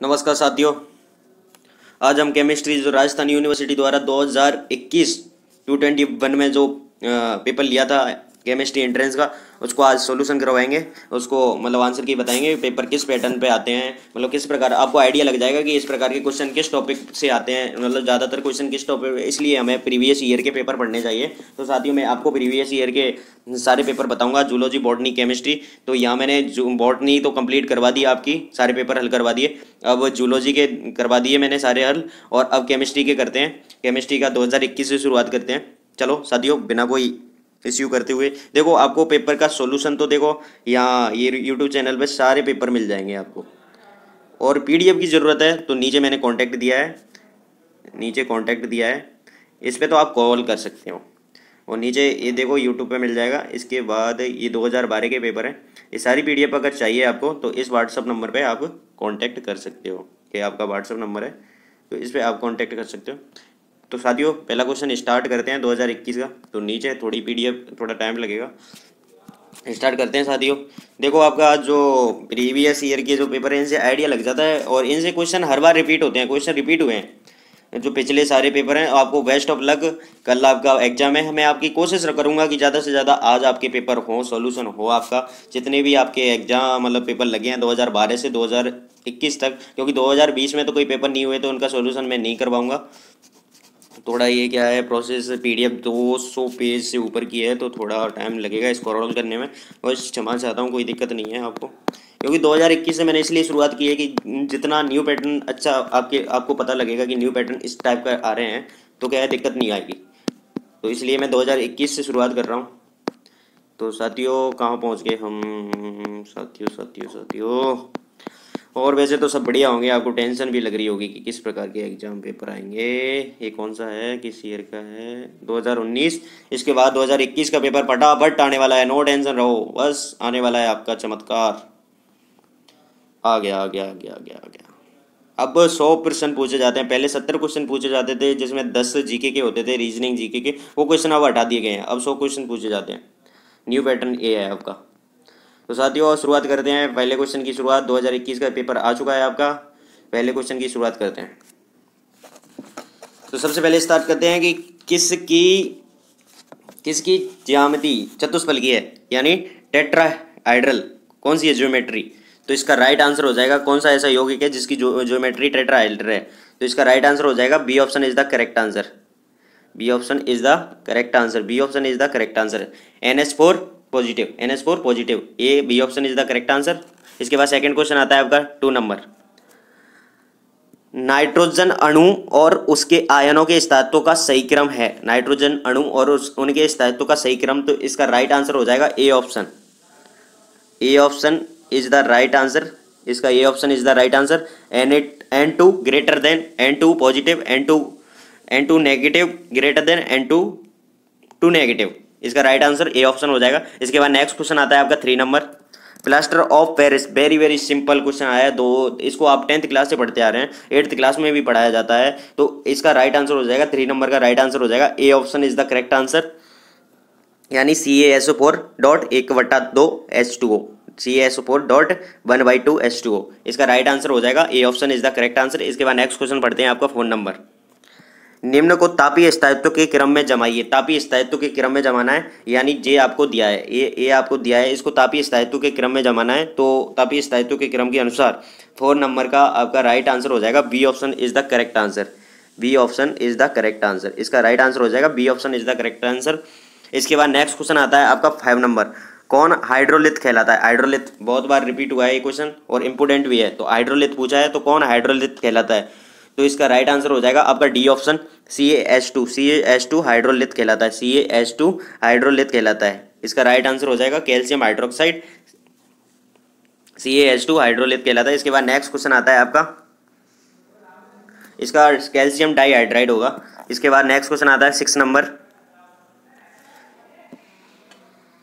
नमस्कार साथियों। आज हम केमिस्ट्री जो राजस्थान यूनिवर्सिटी द्वारा 2021 टू ट्वेंटी वन में जो पेपर लिया था केमिस्ट्री एंट्रेंस का, उसको आज सॉल्यूशन करवाएँगे, उसको मतलब आंसर की बताएँगे पेपर किस पैटर्न पे आते हैं मतलब किस प्रकार, आपको आइडिया लग जाएगा कि इस प्रकार के क्वेश्चन किस टॉपिक से आते हैं मतलब ज़्यादातर क्वेश्चन किस टॉपिक इसलिए हमें प्रीवियस ईयर के पेपर पढ़ने चाहिए। तो साथियों, मैं आपको प्रीवियस ईयर के सारे पेपर बताऊँगा जूलॉजी बॉटनी केमिस्ट्री तो यहाँ मैंने बॉटनी तो कंप्लीट करवा दी आपकी, सारे पेपर हल करवा दिए। अब जूलॉजी के करवा दिए मैंने सारे हल, और अब केमिस्ट्री के करते हैं। केमिस्ट्री का दो हज़ार इक्कीस से शुरुआत करते हैं। चलो साथियों, बिना कोई इश्यू करते हुए। देखो, आपको पेपर का सॉल्यूशन तो देखो, यहाँ ये यूट्यूब चैनल पे सारे पेपर मिल जाएँगे आपको। और पीडीएफ की ज़रूरत है तो नीचे मैंने कॉन्टैक्ट दिया है। नीचे कॉन्टैक्ट दिया है। इस पर तो आप कॉल कर सकते हो। और नीचे ये देखो यूट्यूब पे मिल जाएगा। इसके बाद ये 2012 के पेपर हैं। ये सारी पीडीएफ अगर चाहिए आपको तो इस व्हाट्सअप नंबर पे आप कांटेक्ट कर सकते हो। कि आपका व्हाट्सअप नंबर है तो इस पर आप कांटेक्ट कर सकते हो। तो साथियों, पहला क्वेश्चन स्टार्ट करते हैं 2021 का। तो नीचे थोड़ी पीडीएफ थोड़ा टाइम लगेगा। स्टार्ट करते हैं साथियों। देखो, आपका जो प्रीवियस ईयर के जो पेपर है, इनसे आइडिया लग जाता है और इनसे क्वेश्चन हर बार रिपीट होते हैं। क्वेश्चन रिपीट हुए हैं। जो पिछले सारे पेपर हैं, आपको बेस्ट ऑफ़ लक कल आपका एग्ज़ाम है। मैं आपकी कोशिश करूँगा कि ज़्यादा से ज़्यादा आज आपके पेपर हो सॉल्यूशन हो आपका। जितने भी आपके एग्ज़ाम मतलब पेपर लगे हैं 2012 से 2021 तक। क्योंकि 2020 में तो कोई पेपर नहीं हुए तो उनका सॉल्यूशन मैं नहीं करवाऊँगा। थोड़ा ये क्या है प्रोसेस पीडीएफ दो सौ पेज से ऊपर की है तो थोड़ा टाइम लगेगा इसको रोल करने में। और क्षमा चाहता हूँ, कोई दिक्कत नहीं है आपको। क्योंकि 2021 से मैंने इसलिए शुरुआत की है कि जितना न्यू पैटर्न अच्छा आपके, आपको पता लगेगा कि न्यू पैटर्न इस टाइप का आ रहे हैं तो क्या है, दिक्कत नहीं आएगी। तो इसलिए मैं 2021 से शुरुआत कर रहा हूँ। तो साथियों, कहाँ पहुँच गए हम? साथियों साथियों साथियों। और वैसे तो सब बढ़िया होंगे, आपको टेंशन भी लग रही होगी कि किस प्रकार के एग्ज़ाम पेपर आएँगे। ये कौन सा है? किस ईयर का है? 2019 इसके बाद 2021 का पेपर फटाफट आने वाला है। नो टेंशन रहो। बस आने वाला है आपका चमत्कार। आ गया आ गया आ गया आ गया आ गया। अब सौ क्वेश्चन पूछे जाते हैं। पहले सत्तर क्वेश्चन पूछे जाते थे, जिसमें दस जीके के होते थे रीजनिंग जीके के। वो क्वेश्चन अब हटा दिए गए हैं। अब सौ क्वेश्चन पूछे जाते हैं। न्यू पैटर्न ए है आपका। तो साथियों, शुरुआत करते हैं। पहले क्वेश्चन की शुरुआत 2021 का पेपर आ चुका है आपका। पहले क्वेश्चन की शुरुआत करते हैं। तो सबसे पहले स्टार्ट करते हैं कि किसकी किसकी ज्यामिति चतुष्फल की है? यानी टेट्राहाइड्रल कौन सी है ज्योमेट्री? तो इसका राइट आंसर हो जाएगा, कौन सा ऐसा यौगिक है जिसकी जो, ज्योमेट्री टेट्राहाइड्रल है? तो इसका राइट आंसर हो जाएगा B option is the correct answer B option is the correct answer B option is the correct answer N S four positive N S four positive A B option is the correct answer इसके बाद second question आता है आपका to number nitrogen अणु और उसके आयनों के स्थायित्व का सही क्रम है। नाइट्रोजन अणु और उस, उनके स्थायित्व का सही क्रम तो इसका राइट आंसर हो जाएगा A option A option is the right answer इसका A option is the right answer N eight N two greater than N two positive N two N two negative greater than N two two negative इसका right answer A option हो जाएगा। इसके बाद next question आता है आपका three number plaster of Paris very very simple question आया दो, इसको आप टेंथ क्लास से पढ़ते आ रहे हैं। एट्थ क्लास में भी पढ़ाया जाता है। तो इसका राइट आंसर हो जाएगा। थ्री नंबर का राइट आंसर हो जाएगा। A option is the correct answer यानी C A S O four dot एक वटा दो H two O C S four dot one by two H two O इसका राइट आंसर हो जाएगा। A option is the correct answer इसके बाद next question पढ़ते हैं आपका फ़ोन नंबर निम्न को तापीय स्थायित्व के क्रम में जमाइए। तापीय स्थायित्व के क्रम में जमाना है, यानी जे आपको दिया है ये ए आपको दिया है, इसको तापीय स्थायित्व के क्रम में जमाना है तो तापीय स्थायित्व के क्रम के अनुसार फोर नंबर का आपका राइट आंसर हो जाएगा B option is the correct answer B option is the correct answer इसका राइट आंसर हो जाएगा B option is the correct answer इसके बाद नेक्स्ट क्वेश्चन आता है आपका फाइव नंबर कौन हाइड्रोलिथ कहलाता है? हाइड्रोलिथ बहुत बार रिपीट हुआ है ये क्वेश्चन और इंपोर्टेंट भी है। तो हाइड्रोलिथ पूछा है तो कौन हाइड्रोलिथ कहलाता है? तो इसका राइट आंसर हो जाएगा आपका D option C H two C H two hydrolith कहलाता है सी एच टू हाइड्रोलिथ कहलाता है। इसका राइट आंसर हो जाएगा calcium hydroxide C H two hydrolith कहलाता है। इसके बाद नेक्स्ट क्वेश्चन आता है आपका। इसका कैल्शियम डाईहाइड्राइड होगा। इसके बाद नेक्स्ट क्वेश्चन आता है six number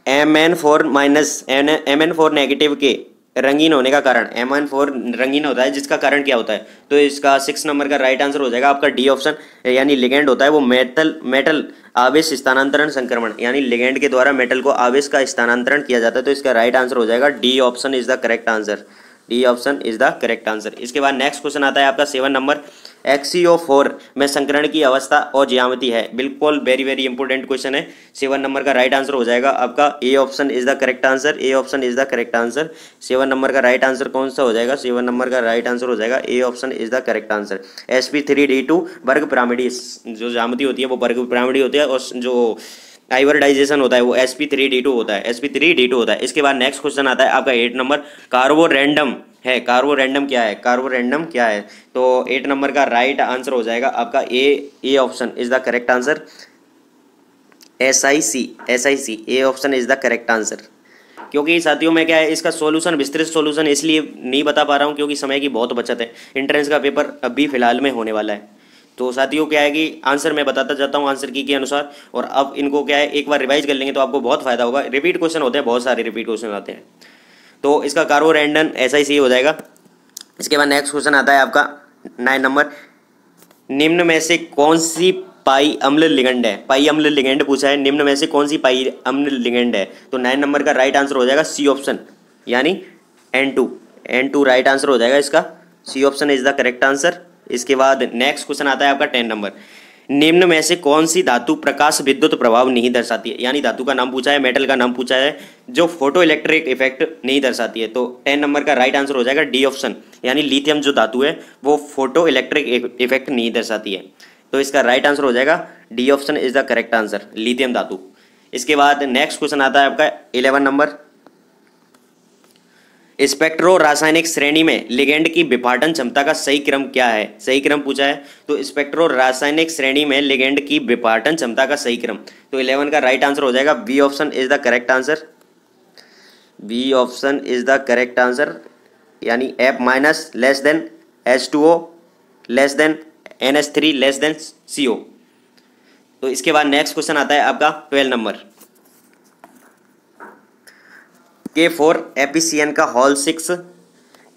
M N four minus M N four negative के रंगीन होने का कारण एम एन फोर रंगीन होता है, जिसका कारण क्या होता है? तो इसका सिक्स नंबर का राइट आंसर हो जाएगा आपका डी ऑप्शन यानी लिगेंड होता है वो मेटल मेटल आवेश स्थानांतरण संक्रमण, यानी लिगेंड के द्वारा मेटल को आवेश का स्थानांतरण किया जाता है तो इसका राइट आंसर हो जाएगा D option is the correct answer D option is the correct answer इसके बाद नेक्स्ट क्वेश्चन आता है आपका सेवन नंबर एक्सीओ फोर में संकरण की अवस्था और ज्यामति है। बिल्कुल वेरी वेरी इंपॉर्टेंट क्वेश्चन है। सेवन नंबर का राइट आंसर हो जाएगा आपका। A option is the correct answer A option is the correct answer seven number का राइट आंसर कौन सा हो जाएगा? सेवन नंबर का राइट आंसर हो जाएगा। A option is the correct answer S P three D two वर्ग पिरामिडी। जो ज्यामति होती है, वो वर्ग पिरामिडी होती है और जो हाइवरडाइजेशन होता है, वो S P three D two होता है। S P three D two होता है। इसके बाद नेक्स्ट क्वेश्चन आता है। आपका एट नंबर कार्बो रैंडम है कार्बो रैंडम क्या है? कार्बो रैंडम क्या है? तो एट नंबर का राइट आंसर हो जाएगा आपका A A option is the correct answer S I C S I C A option is the correct answer क्योंकि साथियों, में क्या है, इसका सॉल्यूशन विस्तृत सॉल्यूशन इसलिए नहीं बता पा रहा हूँ क्योंकि समय की बहुत बचत है। इंट्रेंस का पेपर अभी फ़िलहाल में होने वाला है। तो साथियों, क्या है कि आंसर मैं बताता जाता हूँ आंसर की, के अनुसार और अब इनको क्या है, एक बार रिवाइज कर लेंगे तो आपको बहुत फ़ायदा होगा। रिपीट क्वेश्चन होते हैं, बहुत सारे रिपीट क्वेश्चन आते हैं। तो इसका कार्बो रैंडन ऐसा ही सही हो जाएगा। इसके बाद नेक्स्ट क्वेश्चन आता है आपका नाइन नंबर निम्न में से कौन सी पाई अम्ल लिगेंड है? पाई अम्ल लिगेंड पूछा है। निम्न में से कौन सी पाई अम्ल लिगेंड है? तो नाइन नंबर का राइट आंसर हो जाएगा सी ऑप्शन यानी N two N two right answer हो जाएगा इसका। C option is the correct answer इसके बाद नेक्स्ट क्वेश्चन आता है आपका टेन नंबर निम्न में से कौन सी धातु प्रकाश विद्युत प्रभाव नहीं दर्शाती है? यानी धातु का नाम पूछा है मेटल का नाम पूछा है, जो फ़ोटो इलेक्ट्रिक इफ़ेक्ट नहीं दर्शाती है। तो टेन नंबर का राइट आंसर हो जाएगा डी ऑप्शन यानी लिथियम जो धातु है, वो फ़ोटो इलेक्ट्रिक इफ़ेक्ट नहीं दर्शाती है। तो इसका राइट आंसर हो जाएगा D option is the correct answer lithium धातु। इसके बाद नेक्स्ट क्वेश्चन आता है आपका इलेवन नंबर स्पेक्ट्रो रासायनिक श्रेणी में लिगेंड की विभाटन क्षमता का सही क्रम क्या है? सही क्रम पूछा है। तो स्पेक्ट्रो रासायनिक श्रेणी में लिगेंड की विभाटन क्षमता का सही क्रम। तो इलेवन का राइट आंसर हो जाएगा। B option is the correct answer B option is the correct answer यानी F minus less than S two O less than N S three less than C O तो इसके बाद next question आता है आपका twelve number K four A P C N का whole six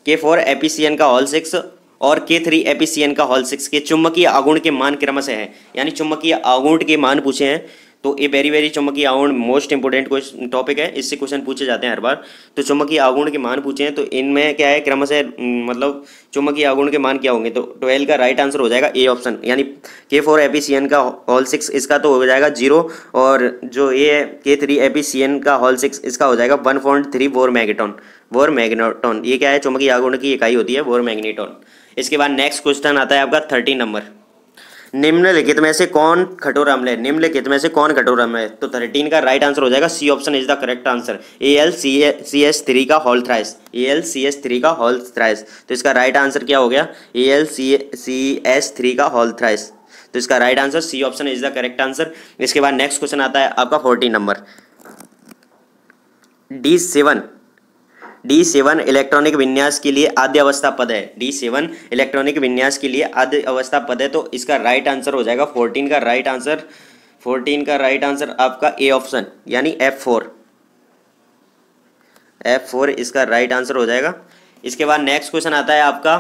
K four A P C N का whole six और के थ्री एपीसीएन का हॉल सिक्स के चुम्बकीय आगुण के मान क्रमश है। यानी चुम्बकीय आगुण के मान पूछे हैं। तो ये वेरी वेरी चुंबकीय आगुण मोस्ट इंपोर्टेंट टॉपिक है। इससे क्वेश्चन पूछे जाते हैं हर बार। तो चुंबकीय आगुण के मान पूछे हैं तो इनमें क्या है? क्रम से मतलब चुंबकीय आगुण के मान क्या होंगे? तो ट्वेल्व का राइट आंसर हो जाएगा ए ऑप्शन यानी के फोर एपीसीएन का हॉल सिक्स इसका तो हो जाएगा ज़ीरो और जो ए है के थ्री एपीसीएन का हॉल सिक्स इसका हो जाएगा one point three Bohr magneton Bohr magneton ये क्या है? चुंबकीय आगुण की इकाई होती है वोर मैग्नेटॉन इसके बाद नेक्स्ट क्वेश्चन आता है आपका थर्टीन नंबर निम्नलिखित में से कौन कठोर अम्ल है? निम्नलिखित में से कौन कठोर अम्ल है? तो थर्टीन का राइट आंसर हो जाएगा। C option is the correct answer A L C C S three का whole thrice A L C S three का होल थ्राइस तो इसका राइट आंसर क्या हो गया? A L C C S three का हॉल थ्राइस तो इसका right answer C option is the correct answer इसके बाद नेक्स्ट क्वेश्चन आता है आपका fourteen number D seven D seven electronic विन्यास के लिए आद्य अवस्था पद है। डी सेवन इलेक्ट्रॉनिक विन्यास के लिए आद्य अवस्था पद है तो इसका राइट आंसर हो जाएगा। फोर्टीन का राइट आंसर फोर्टीन का राइट आंसर आपका ए ऑप्शन यानी एफ़ फोर एफ़ फोर इसका राइट आंसर हो जाएगा। इसके बाद नेक्स्ट क्वेश्चन आता है आपका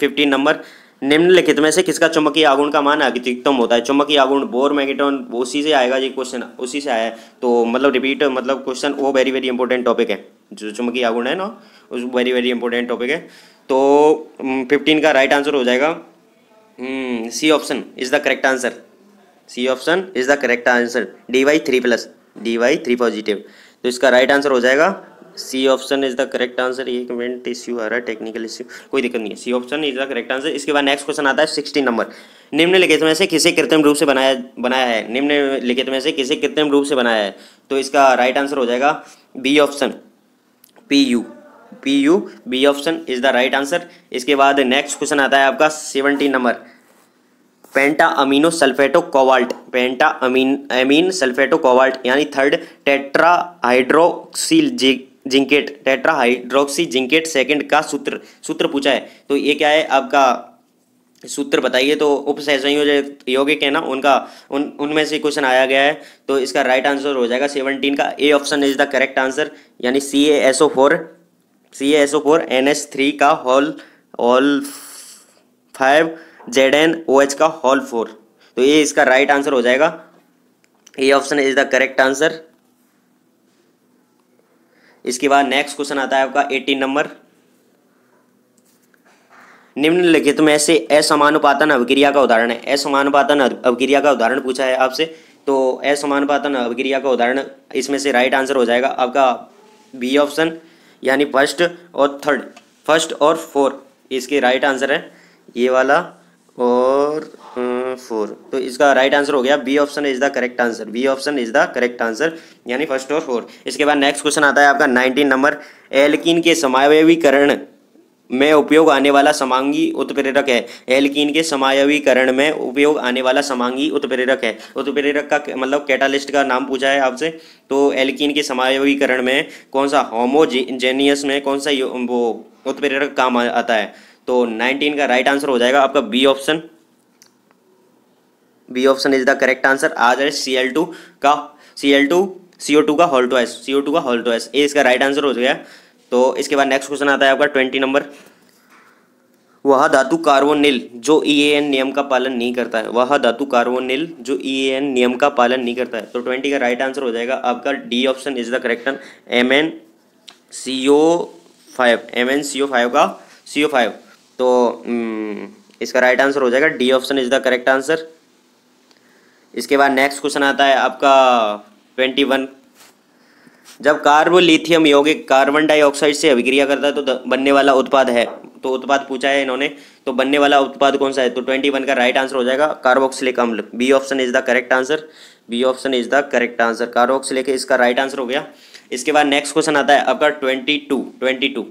फिफ्टीन नंबर निम्नलिखित में से किसका चुंबकीय आगुण का मान अधिकतम होता है? चुंबकीय आगुण बोर, मैग्नेटॉन, उसी से आएगा ये क्वेश्चन उसी से आया है। तो मतलब रिपीट मतलब क्वेश्चन वो वेरी वेरी इंपॉर्टेंट टॉपिक है। जो चुंबकीय आगुण है ना, उस वेरी वेरी इंपॉर्टेंट टॉपिक है। तो फिफ्टीन का राइट आंसर हो जाएगा। C option is the correct answer C option is the correct answer D Y three plus D Y three positive तो इसका राइट आंसर हो जाएगा। C option is the correct answer एक minute issue आ रहा है टेक्निकल इश्यू कोई दिक्कत नहीं है। C option is the correct answer इसके बाद नेक्स्ट क्वेश्चन आता है सिक्सटीन नंबर निम्नलिखित में से किसे कृत्रिम रूप से बनाया बनाया है? निम्नलिखित में से किसे कृत्रिम रूप से बनाया है? तो इसका राइट आंसर हो जाएगा। B option P U P U, B option is the right answer इसके बाद नेक्स्ट क्वेश्चन आता है आपका seventeen number penta amino sulphato cobalt penta amine amine sulphato cobalt यानी third tetra hydroxyl zincate tetra hydroxy zincate second का सूत्र सूत्र पूछा है। तो ये क्या है आपका सूत्र बताइए तो उप संयोजक यौगिक है ना, उनका, उन, उनमें से क्वेश्चन आया गया है तो इसका राइट आंसर हो जाएगा सेवनटीन का। A option is the correct answer यानी C A S O four C A S O four N S three का whole whole five Z N O H का हॉल फोर तो ये इसका right answer हो जाएगा। A option is the correct answer इसके बाद नेक्स्ट क्वेश्चन आता है आपका एटीन नंबर निम्नलिखित में से असमानुपातन अभिक्रिया का उदाहरण है। असमानुपातन अभिक्रिया का उदाहरण पूछा है आपसे तो असमानुपातन अभिक्रिया का उदाहरण इसमें से राइट आंसर हो जाएगा। आपका बी ऑप्शन यानी फ़र्स्ट और थर्ड फ़र्स्ट और फोर इसके राइट आंसर है। ये वाला और फोर तो इसका राइट आंसर हो गया। B option is the correct answer B option is the correct answer यानी फ़र्स्ट और फोर इसके बाद नेक्स्ट क्वेश्चन आता है आपका नाइनटीन नंबर एल्किन के समावयवीकरण में उपयोग आने वाला समांगी उत्प्रेरक है। एल्कीन के समायवीकरण में उपयोग आने वाला समांगी उत्प्रेरक है। उत्प्रेरक का मतलब कैटालिस्ट का नाम पूछा है आपसे। तो एल्कीन के समायवीकरण में कौन सा होमोजेनियस में कौन सा वो उत्प्रेरक काम आता है? तो नाइनटीन का राइट आंसर हो जाएगा आपका B option B option is the correct answer आ जाए सी टू का सी एल टू का होल टू एस टू का होल टू एस ए इसका राइट आंसर हो गया। तो इसके बाद नेक्स्ट क्वेश्चन आता है आपका ट्वेंटी नंबर वह धातु कार्बोनिल जो ई e एन नियम का पालन नहीं करता है। वह धातु कार्बोनिल जो ई e एन नियम का पालन नहीं करता है। तो ट्वेंटी का राइट आंसर हो जाएगा आपका D option is the correct M N C O five M N C O five का सी ओ फाइव तो हम्म, इसका राइट आंसर हो जाएगा D option is the correct answer इसके बाद नेक्स्ट क्वेश्चन आता है आपका ट्वेंटी वन जब कार्बोलिथियम यौगिक कार्बन डाइऑक्साइड से अभिक्रिया करता है तो बनने वाला उत्पाद है। तो उत्पाद पूछा है इन्होंने तो बनने वाला उत्पाद कौन सा है? तो ट्वेंटी वन का राइट आंसर हो जाएगा कार्बोक्सिलिक अम्ल B option is the correct answer B option is the correct answer carboxylic इसका राइट आंसर हो गया। इसके बाद नेक्स्ट क्वेश्चन आता है आपका twenty two twenty two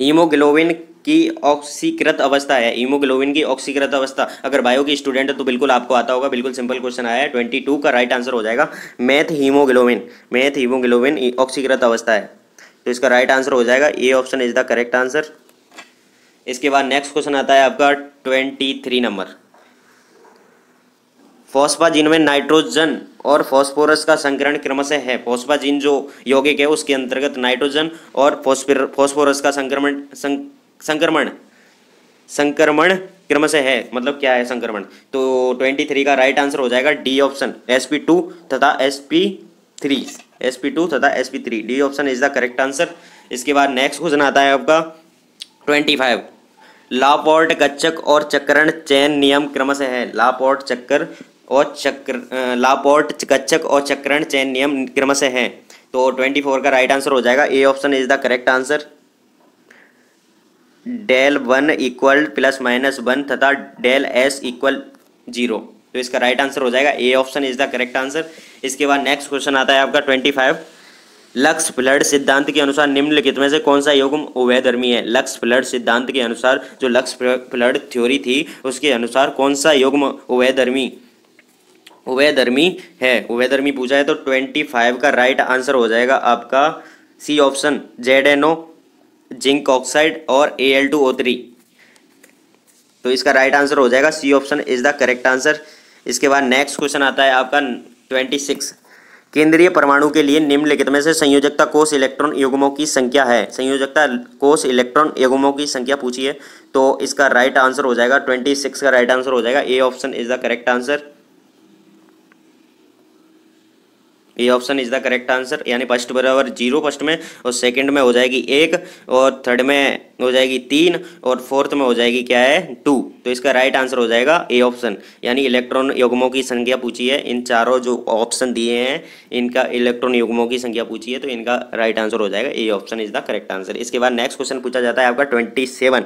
haemoglobin की ऑक्सीकृत अवस्था है हीमोग्लोबिन की ऑक्सीकृत अवस्था। अगर बायो की स्टूडेंट है तो बिल्कुल आपको आता होगा, बिल्कुल सिंपल क्वेश्चन आया है। ट्वेंटी टू का राइट आंसर हो जाएगा मैथ हीमोग्लोबिन मैथ हीमोग्लोबिन ऑक्सीकृत अवस्था है। तो इसका राइट आंसर हो जाएगा A option is the correct answer इसके बाद नेक्स्ट क्वेश्चन आता है आपका ट्वेंटी थ्री नंबर फोस्फाजीन में नाइट्रोजन और फॉस्फोरस का संकरण क्रमशः है। फोस्फाजीन जो यौगिक है, उसके अंतर्गत नाइट्रोजन और फॉस्फोरस का संक्रमण संक्रमण। संक्रमण क्रम से है मतलब क्या है संक्रमण? तो ट्वेंटी थ्री का राइट आंसर हो जाएगा D option S P two तथा S P three S P two तथा S P three D option is the correct answer इसके बाद नेक्स्ट क्वेश्चन आता है आपका ट्वेंटी फाइव लापोर्ट कच्चक और चक्रण चयन नियम क्रम से है। लापोर्ट चक्कर और चक्र लापोर्ट कच्चक और चक्रण चयन नियम क्रम से है। तो ट्वेंटी फोर का राइट आंसर हो जाएगा। A option is the correct answer del one equal plus minus one तथा डेल एस इक्वल ज़ीरो तो इसका राइट आंसर हो जाएगा। A option is the correct answer इसके बाद नेक्स्ट क्वेश्चन आता है आपका ट्वेंटी फाइव लक्स फ्लड सिद्धांत के अनुसार निम्नलिखित में से कौन सा युग्म उभयधर्मी है? लक्स फ्लड सिद्धांत के अनुसार जो लक्स फ्लड थ्योरी थी, उसके अनुसार कौन सा युग्म उभयधर्मी उभयधर्मी है? उभयधर्मी पूछा है तो ट्वेंटी फाइव का राइट आंसर हो जाएगा आपका C option Z N O zinc oxide और A L two O three तो इसका राइट आंसर हो जाएगा C option is the correct answer इसके बाद नेक्स्ट क्वेश्चन आता है आपका ट्वेंटी सिक्स केंद्रीय परमाणु के लिए निम्नलिखित में से संयोजकता कोष इलेक्ट्रॉन युग्मों की संख्या है। संयोजकता कोष इलेक्ट्रॉन युग्मों की संख्या पूछी है तो इसका राइट आंसर हो जाएगा ट्वेंटी सिक्स का राइट आंसर हो जाएगा। A option is the correct answer ये option is the correct answer, यानी फ़र्स्ट बराबर ज़ीरो, फ़र्स्ट में, और सेकंड में हो जाएगी एक, और थर्ड में हो जाएगी तीन, और फोर्थ में हो जाएगी क्या है? टू। तो इसका राइट आंसर हो जाएगा ए ऑप्शन यानी इलेक्ट्रॉन युग्मों की संख्या पूछी है। इन चारों जो ऑप्शन दिए हैं, इनका इलेक्ट्रॉन युग्मों की संख्या पूछी है तो इनका राइट आंसर हो जाएगा A option is the correct answer इसके बाद नेक्स्ट क्वेश्चन पूछा जाता है आपका ट्वेंटी सेवन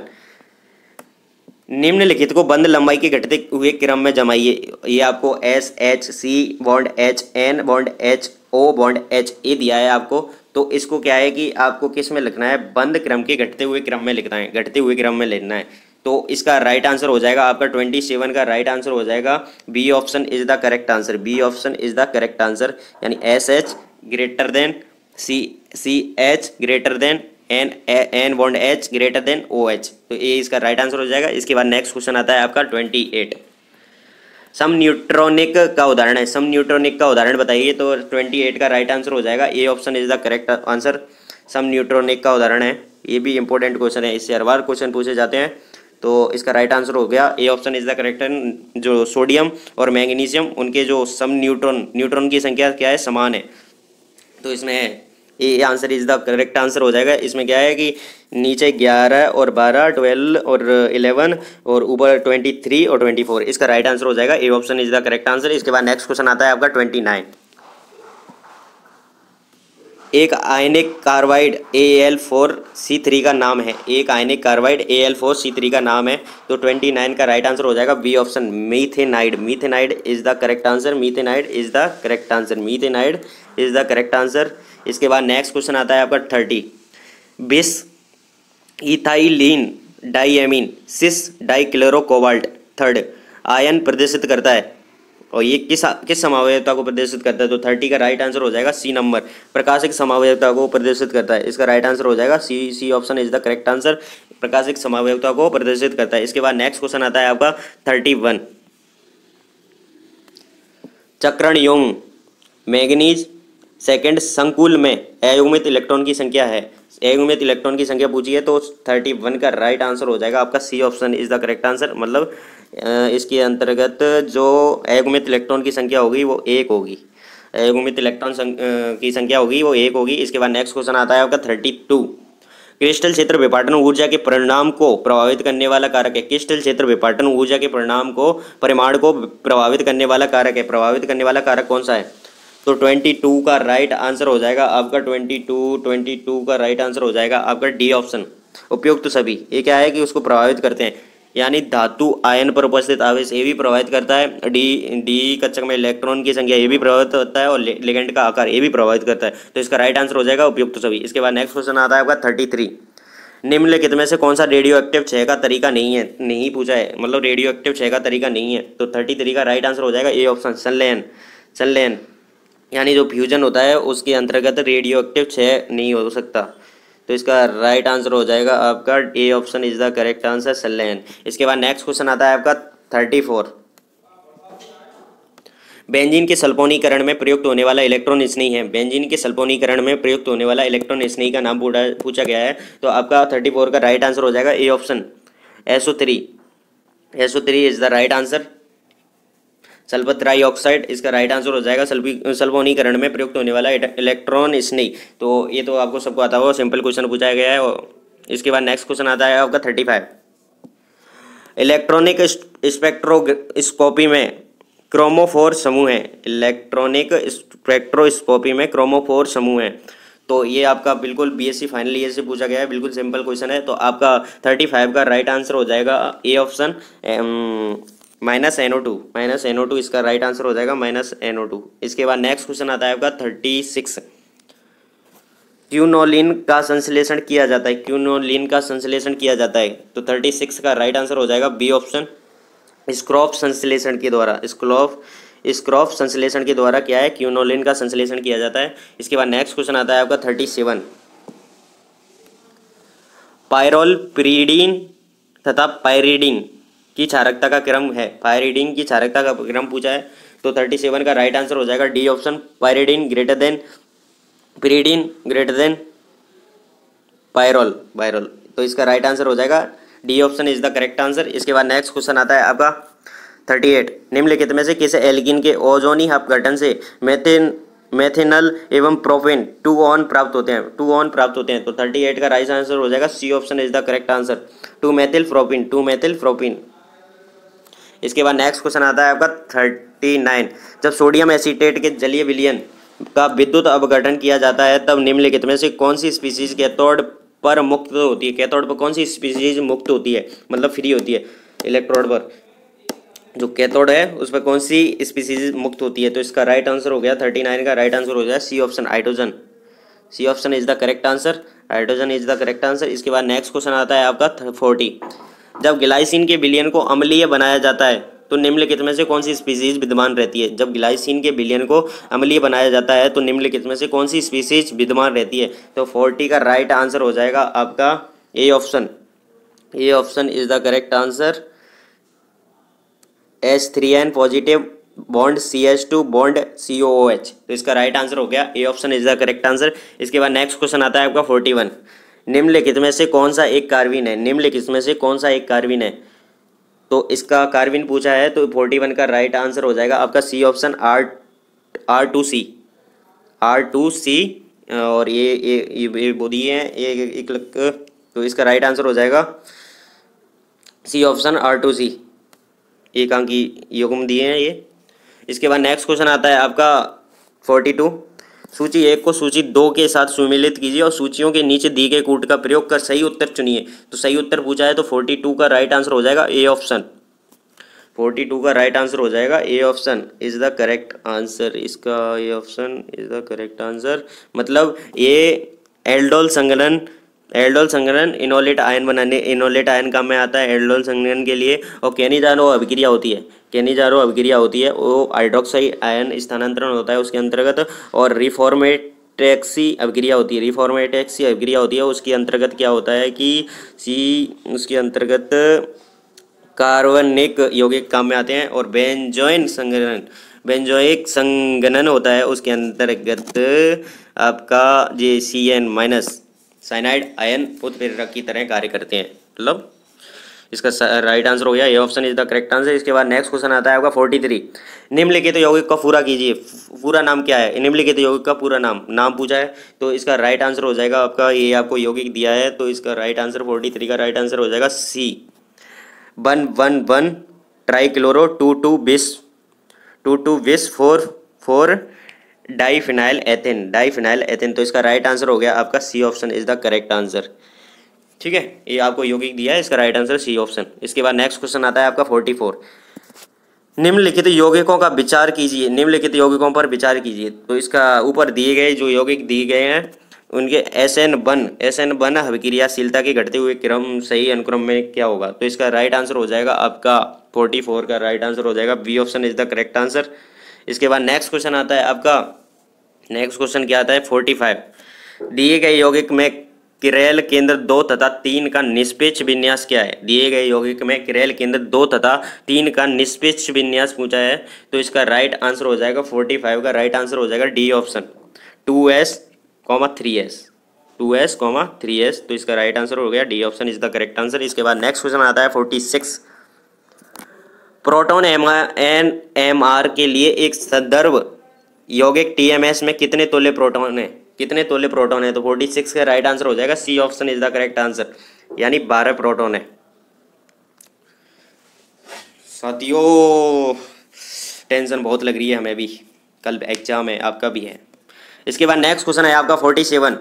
निम्नलिखित को बंद लंबाई के घटते हुए क्रम में जमाइए। ये आपको S H C bond H N bond H O bond H A दिया है आपको। तो इसको क्या है कि आपको किसमें लिखना है? बंद क्रम के घटते हुए क्रम में लिखना है, घटते हुए क्रम में लिखना है। तो इसका राइट आंसर हो जाएगा, आपका ट्वेंटी सेवन का राइट आंसर हो जाएगा। B option is the correct answer B option is the correct answer यानी S H greater than C C H greater than N N bond H greater than O H तो ये इसका right answer हो जाएगा। इसके बाद next question आता है आपका ट्वेंटी एट सम न्यूट्रॉनिक का उदाहरण है। सम न्यूट्रॉनिक का उदाहरण बताइए तो ट्वेंटी एट का राइट आंसर हो जाएगा। A option is the correct answer some neutronic का उदाहरण है। ये भी इंपॉर्टेंट क्वेश्चन है। इससे हर बार क्वेश्चन पूछे जाते हैं। तो इसका राइट आंसर हो गया। A option is the correct जो सोडियम और मैग्नीशियम उनके जो सम न्यूट्रॉन न्यूट्रॉन की संख्या क्या है? समान है। तो इसमें ये answer is the correct answer हो जाएगा। इसमें क्या है कि नीचे ग्यारह और बारह, ट्वेल्व और इलेवन और ऊपर ट्वेंटी थ्री और ट्वेंटी फोर इसका राइट आंसर हो जाएगा। A option is the correct answer इसके बाद नेक्स्ट क्वेश्चन आता है आपका ट्वेंटी नाइन एक आयनिक carbide A L four C three का नाम है। एक आयनिक carbide A L four C three का नाम है। तो ट्वेंटी नाइन का राइट आंसर हो जाएगा। B option methanide methanide is the correct answer methanide is the correct answer methanide is the correct answer इसके बाद नेक्स्ट क्वेश्चन आता है आपका thirty bis, ethylenediamine, cis dichlorocobalt third ion प्रदर्शित करता है। और ये किस किस समावयता को प्रदर्शित करता है? तो थर्टी का राइट आंसर हो जाएगा सी नंबर प्रकाशिक समावयता को प्रदर्शित करता है। इसका राइट आंसर हो जाएगा C C option is the correct answer प्रकाशिक समावयता को प्रदर्शित करता है। इसके बाद नेक्स्ट क्वेश्चन आता है आपका थर्टी वन चक्रण योंग मैग्नीज सेकेंड, संकुल में अयुग्मित इलेक्ट्रॉन की संख्या है। अयुग्मित इलेक्ट्रॉन की संख्या पूछी है तो थर्टी वन का राइट आंसर हो जाएगा। आपका C option is the correct answer. मतलब इसके अंतर्गत जो अयुग्मित इलेक्ट्रॉन की संख्या होगी वो एक होगी। अयुग्मित इलेक्ट्रॉन की संख्या होगी वो एक होगी। इसके बाद नेक्स्ट क्वेश्चन आता है आपका थर्टी टू। क्रिस्टल क्षेत्र विपाटन ऊर्जा के परिणाम को प्रभावित करने वाला कारक है। क्रिस्टल क्षेत्र विपाटन ऊर्जा के परिणाम को, परिमाण को प्रभावित करने वाला कारक है। प्रभावित करने वाला कारक कौन सा है? तो ट्वेंटी टू का राइट आंसर हो जाएगा, आपका ट्वेंटी टू ट्वेंटी टू का राइट आंसर हो जाएगा, आपका डी ऑप्शन उपयुक्त तो सभी। ये क्या है कि उसको प्रभावित करते हैं। यानी धातु आयन पर उपस्थित आवेश ये भी प्रभावित करता है डी डी कक्षक में इलेक्ट्रॉन की संख्या ये भी प्रभावित होता है और लेगेंड का आकार ये भी प्रभावित करता है। तो इसका राइट आंसर हो जाएगा, उपयुक्त सभी। इसके बाद नेक्स्ट क्वेश्चन आता है आपका थर्टी थ्री निम्नलिखित में से कौन सा रेडियो एक्टिव छः का तरीका नहीं है? नहीं पूछा है। मतलब रेडियो एक्टिव छः का तरीका नहीं है। तो थर्टी थ्री का राइट आंसर हो जाएगा ए ऑप्शन संलयन। संलयन। यानी जो फ्यूजन होता है, उसके अंतर्गत रेडियो एक्टिव छः नहीं हो सकता। तो इसका राइट आंसर हो जाएगा आपका A option is the correct answer सलेन इसके बाद नेक्स्ट क्वेश्चन आता है आपका थर्टी फोर बेंजीन के सल्पोनीकरण में प्रयुक्त होने वाला इलेक्ट्रॉन स्नेही है। बेंजीन के सल्पोनीकरण में प्रयुक्त होने वाला इलेक्ट्रॉन स्नेही का नाम पूछा गया है। तो आपका थर्टी फोर का राइट आंसर हो जाएगा A option SO three SO three is the right answer sulphur trioxide इसका राइट आंसर हो जाएगा सल्फी, सल्फोनीकरण में प्रयुक्त होने वाला इलेक्ट्रॉन स्नेही तो ये तो आपको सबको आता होगा सिंपल क्वेश्चन पूछा गया है इसके बाद नेक्स्ट क्वेश्चन आता है आपका थर्टी फाइव इलेक्ट्रॉनिक स्पेक्ट्रोस्कोपी में क्रोमोफोर समूह है। इलेक्ट्रॉनिक स्पेक्ट्रोस्कोपी में क्रोमोफोर समूह है। तो ये आपका बिल्कुल बीएससी फाइनल ईयर से पूछा गया है, बिल्कुल सिंपल क्वेश्चन है। तो आपका थर्टी फाइव का राइट आंसर हो जाएगा A option minus N O two, minus N O two इसका राइट आंसर हो जाएगा माइनस एन ओ टू। इसके बाद नेक्स्ट क्वेश्चन आता है आपका थर्टी सिक्स क्यूनोलिन का संश्लेषण किया जाता है क्यूनोलिन का संश्लेषण किया जाता है तो थर्टी सिक्स का राइट आंसर हो जाएगा बी ऑप्शन स्क्रॉफ संश्लेषण के द्वारा स्क्रॉफ स्क्रॉफ संश्लेषण के द्वारा क्या है? क्यूनोलिन का संश्लेषण किया जाता है। इसके बाद नेक्स्ट क्वेश्चन आता है आपका थर्टी सेवन पायरोल प्रीडीन तथा पायरिडीन की क्षारकता का क्रम है। पायरिडीन की क्षारकता का क्रम पूछा है तो थर्टी सेवन का राइट आंसर हो जाएगा D option pyridine greater than pyridine greater than pyrrole pyrrole तो इसका राइट आंसर हो जाएगा। D option is the correct answer इसके बाद नेक्स्ट क्वेश्चन आता है आपका थर्टी एट निम्नलिखित में से किस एल्गिन के ओजोनी अपघटन से मेथिन मेथिनल एवं प्रोपेन टू ऑन प्राप्त होते हैं? टू ऑन प्राप्त होते हैं। तो थर्टी एट का राइट आंसर हो जाएगा। C option is the correct answer two methyl propene two methyl propene इसके बाद नेक्स्ट क्वेश्चन आता है आपका थर्टी नाइन जब सोडियम एसीटेट के जलीय विलियन का विद्युत अपघटन किया जाता है, तब निम्नलिखित में से कौन सी स्पीसीज कैथोड पर मुक्त होती है? कैथोड पर कौन सी स्पीसीज मुक्त होती है? मतलब फ्री होती है इलेक्ट्रोड पर। जो कैथोड है, उस पर कौन सी स्पीसीज मुक्त होती है? तो इसका राइट आंसर हो गया थर्टी नाइन का राइट आंसर हो गया C option hydrogen C option is the correct answer hydrogen is the correct answer इसके बाद नेक्स्ट क्वेश्चन आता है आपका फोर्टी जब ग्लाइसिन के बिलियन को अम्लीय बनाया जाता है तो निम्नलिखित में से कौन सी स्पीसीज विद्यमान रहती है? जब ग्लाइसिन के बिलियन को अम्लीय बनाया जाता है तो निम्नलिखित में से कौन सी स्पीसीज विद्यमान रहती है? तो फोर्टी का राइट आंसर हो जाएगा आपका A option. A option is the correct answer. H three N positive bond C H two bond C O H. तो इसका राइट आंसर हो गया A option is the correct answer. इसके बाद नेक्स्ट क्वेश्चन आता है आपका फोर्टी वन। निम्नलिखित में से कौन सा एक कार्बिन है? निम्नलिखित में से कौन सा एक कार्बिन है? तो इसका कार्बिन पूछा है तो फोर्टी वन का राइट आंसर हो जाएगा आपका C option R R two C R two C और ये ये ये दिए हैं एक एक तो इसका राइट आंसर हो जाएगा C option R two C एक अंक की युग्म दिए हैं ये। इसके बाद नेक्स्ट क्वेश्चन आता है आपका फोर्टी टू सूची एक को सूची दो के साथ सुमिलित कीजिए और सूचियों के नीचे दी गए कूट का प्रयोग कर सही उत्तर चुनिए। तो सही उत्तर पूछा है तो फोर्टी टू का राइट आंसर हो जाएगा ए ऑप्शन फोर्टी टू का राइट आंसर हो जाएगा A option is the correct answer इसका A option is the correct answer मतलब ये एल्डोल संगलन एल्डोल संगलन इनोलेट आयन बनाने, इनोलेट आयन काम में आता है एल्डोल संगलन के लिए। और कैनिजानो अभिक्रिया होती है। कैनिजारो अभिक्रिया होती है, वो हाइड्रोक्साइड आयन स्थानांतरण होता है उसके अंतर्गत, और रिफॉर्मेटेक्सी अभिक्रिया होती है। रिफॉर्मेटेक्सी अभिक्रिया होती है, उसके अंतर्गत क्या होता है कि सी उसके अंतर्गत कार्बनिक यौगिक काम में आते हैं, और बेंजोइन संगठन बेंजोइक संगनन होता है, उसके अंतर्गत आपका J C N minus cyanide ion उत्प्रेरक की तरह कार्य करते हैं। मतलब इसका राइट आंसर हो गया ये option is the correct answer इसके बाद नेक्स्ट क्वेश्चन आता है आपका फोर्टी थ्री निम्नलिखित यौगिक का पूरा कीजिए। पूरा नाम क्या है? निम्नलिखित यौगिक का पूरा नाम। नाम पूछा है तो इसका राइट आंसर हो जाएगा आपका, ये आपको यौगिक दिया है तो इसका राइट आंसर फोर्टी थ्री का राइट आंसर हो जाएगा C one one one trichloro two two bis two two bis four four diphenyl ethene diphenyl ethene तो इसका राइट आंसर हो गया आपका C option is the correct answer ठीक है? ये आपको यौगिक दिया है, इसका राइट आंसर सी ऑप्शन इसके बाद नेक्स्ट क्वेश्चन आता है आपका फोर्टी फोर निम्नलिखित यौगिकों का विचार कीजिए। निम्नलिखित यौगिकों पर विचार कीजिए। तो इसका ऊपर दिए गए, जो यौगिक दिए गए हैं, उनके S N one S N one अभिक्रियाशीलता के घटते हुए क्रम, सही अनुक्रम में क्या होगा? तो इसका राइट आंसर हो जाएगा आपका फोर्टी फोर का राइट आंसर हो जाएगा। B option is the correct answer इसके बाद नेक्स्ट क्वेश्चन आता है आपका। नेक्स्ट क्वेश्चन क्या आता है? फोर्टी फाइव दिए गए यौगिक में किरेल केंद्र दो तथा तीन का निष्पेक्ष विन्यास क्या है। दिए गए यौगिक में किरेल केंद्र दो तथा तीन का निष्पेक्ष विन्यास पूछा है तो इसका राइट आंसर हो जाएगा फोर्टी फाइव का राइट आंसर हो जाएगा D option two S comma three S two S comma three S तो इसका राइट आंसर हो गया D option is the correct answer इसके बाद नेक्स्ट क्वेश्चन आता है forty six proton M N M R के लिए एक संदर्भ यौगिक टीएमएस में कितने तोले प्रोटोन है? कितने तोले प्रोटोन है? तो फोर्टी सिक्स का राइट आंसर हो जाएगा C option is the correct answer यानी बारह प्रोटोन है। साथियों टेंशन बहुत लग रही है हमें भी। कल एग्ज़ाम है, आपका भी है। इसके बाद नेक्स्ट क्वेश्चन है आपका फोर्टी सेवन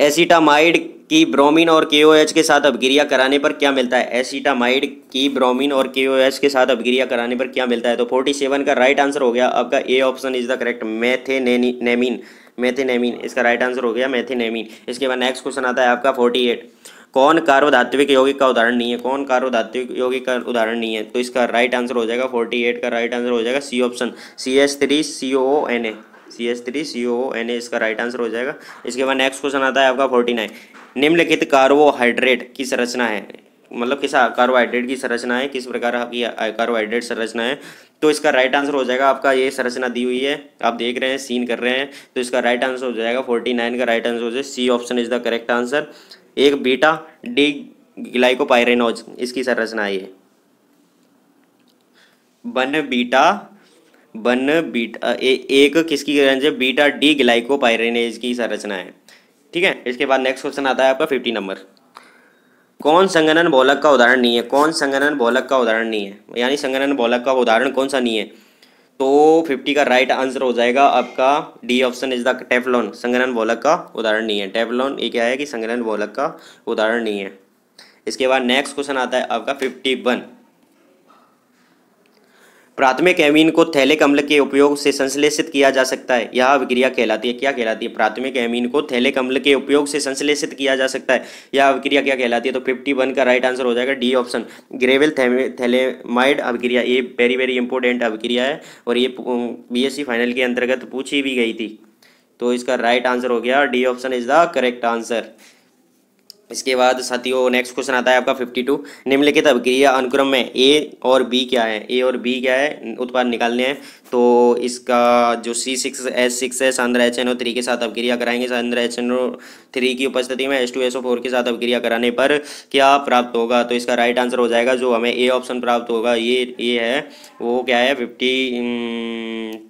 एसिटामाइड की ब्रोमीन और के के साथ अभिक्रिया कराने पर क्या मिलता है? एसिटामाइड की ब्रोमीन और के के साथ अभिक्रिया कराने पर क्या मिलता है? तो फोर्टी सेवन का राइट आंसर हो गया। आपका A option is the correct methenamine methenamine इसका राइट आंसर हो गया मैथेनेमीन इसके बाद नेक्स्ट क्वेश्चन आता है आपका फोर्टी एट कौन कार्बोधात्विक यौगिक का उदाहरण नहीं है? कौन कार्बोधात्विक यौगिक का उदाहरण नहीं है? तो इसका राइट आंसर हो जाएगा फोर्टी एट का राइट आंसर हो जाएगा C option C S three C O N A C S three C O N A इसका राइट आंसर हो जाएगा. इसके बाद नेक्स्ट क्वेश्चन आता है आपका फोर्टी नाइन निम्नलिखित कार्बोहाइड्रेट की संरचना है? मतलब किस कार्बोहाइड्रेट की संरचना है? किस प्रकार की कार्बोहाइड्रेट संरचना है? तो इसका राइट आंसर हो जाएगा आपका ये संरचना दी हुई है आप देख रहे हैं सीन कर रहे हैं तो इसका राइट आंसर हो जाएगा फोर्टी नाइन का राइट आंसर हो जाएगा C option is the correct answer एक बीटा डी ग्लाइकोपायरेनोज इसकी संरचना ये। One beta one beta A, एक किसकी रेंज है? बीटा डी ग्लाइकोपायरेनेज की संरचना है। ठीक है इसके बाद नेक्स्ट क्वेश्चन आता है आपका फिफ्टी नंबर कौन संगणन बोलक का उदाहरण नहीं है? कौन संगणन बोलक का उदाहरण नहीं है? यानी संगणन बोलक का उदाहरण कौन सा नहीं है? तो फिफ्टी का राइट आंसर हो जाएगा आपका D option is the Teflon संगणन बोलक का उदाहरण नहीं है। टेफलॉन ये क्या है कि संगणन बोलक का उदाहरण नहीं है। इसके बाद नेक्स्ट क्वेश्चन आता है आपका फिफ्टी वन प्राथमिक एमीन को थैलिक अम्ल के उपयोग से संश्लेषित किया जा सकता है। यह अभिक्रिया कहलाती है। क्या कहलाती है? प्राथमिक एमीन को थैलिक अम्ल के उपयोग से संश्लेषित किया जा सकता है। यह अभिक्रिया क्या कहलाती है? तो फिफ्टी वन का राइट आंसर हो जाएगा डी ऑप्शन ग्रेविल थैलेमाइड अभिक्रिया। ये वेरी वेरी इंपॉर्टेंट अभिक्रिया है और ये बी फाइनल के अंतर्गत पूछी भी गई थी। तो इसका राइट आंसर हो गया। D option is the correct answer इसके बाद साथियों नेक्स्ट क्वेश्चन आता है आपका फिफ्टी टू निम्नलिखित अभिक्रिया अनुक्रम में ए और बी क्या है? ए और बी क्या है? उत्पाद निकालने हैं। तो इसका जो सी सिक्स एस सिक्स है, सांद्र एच एन ओ थ्री के साथ अभिक्रिया कराएँगे। सांद्र एच एन ओ थ्री की उपस्थिति में S two S O four के साथ अभिक्रिया कराने पर क्या प्राप्त होगा? तो इसका राइट आंसर हो जाएगा जो हमें ए ऑप्शन प्राप्त होगा। ये ये है, वो क्या है? फिफ्टी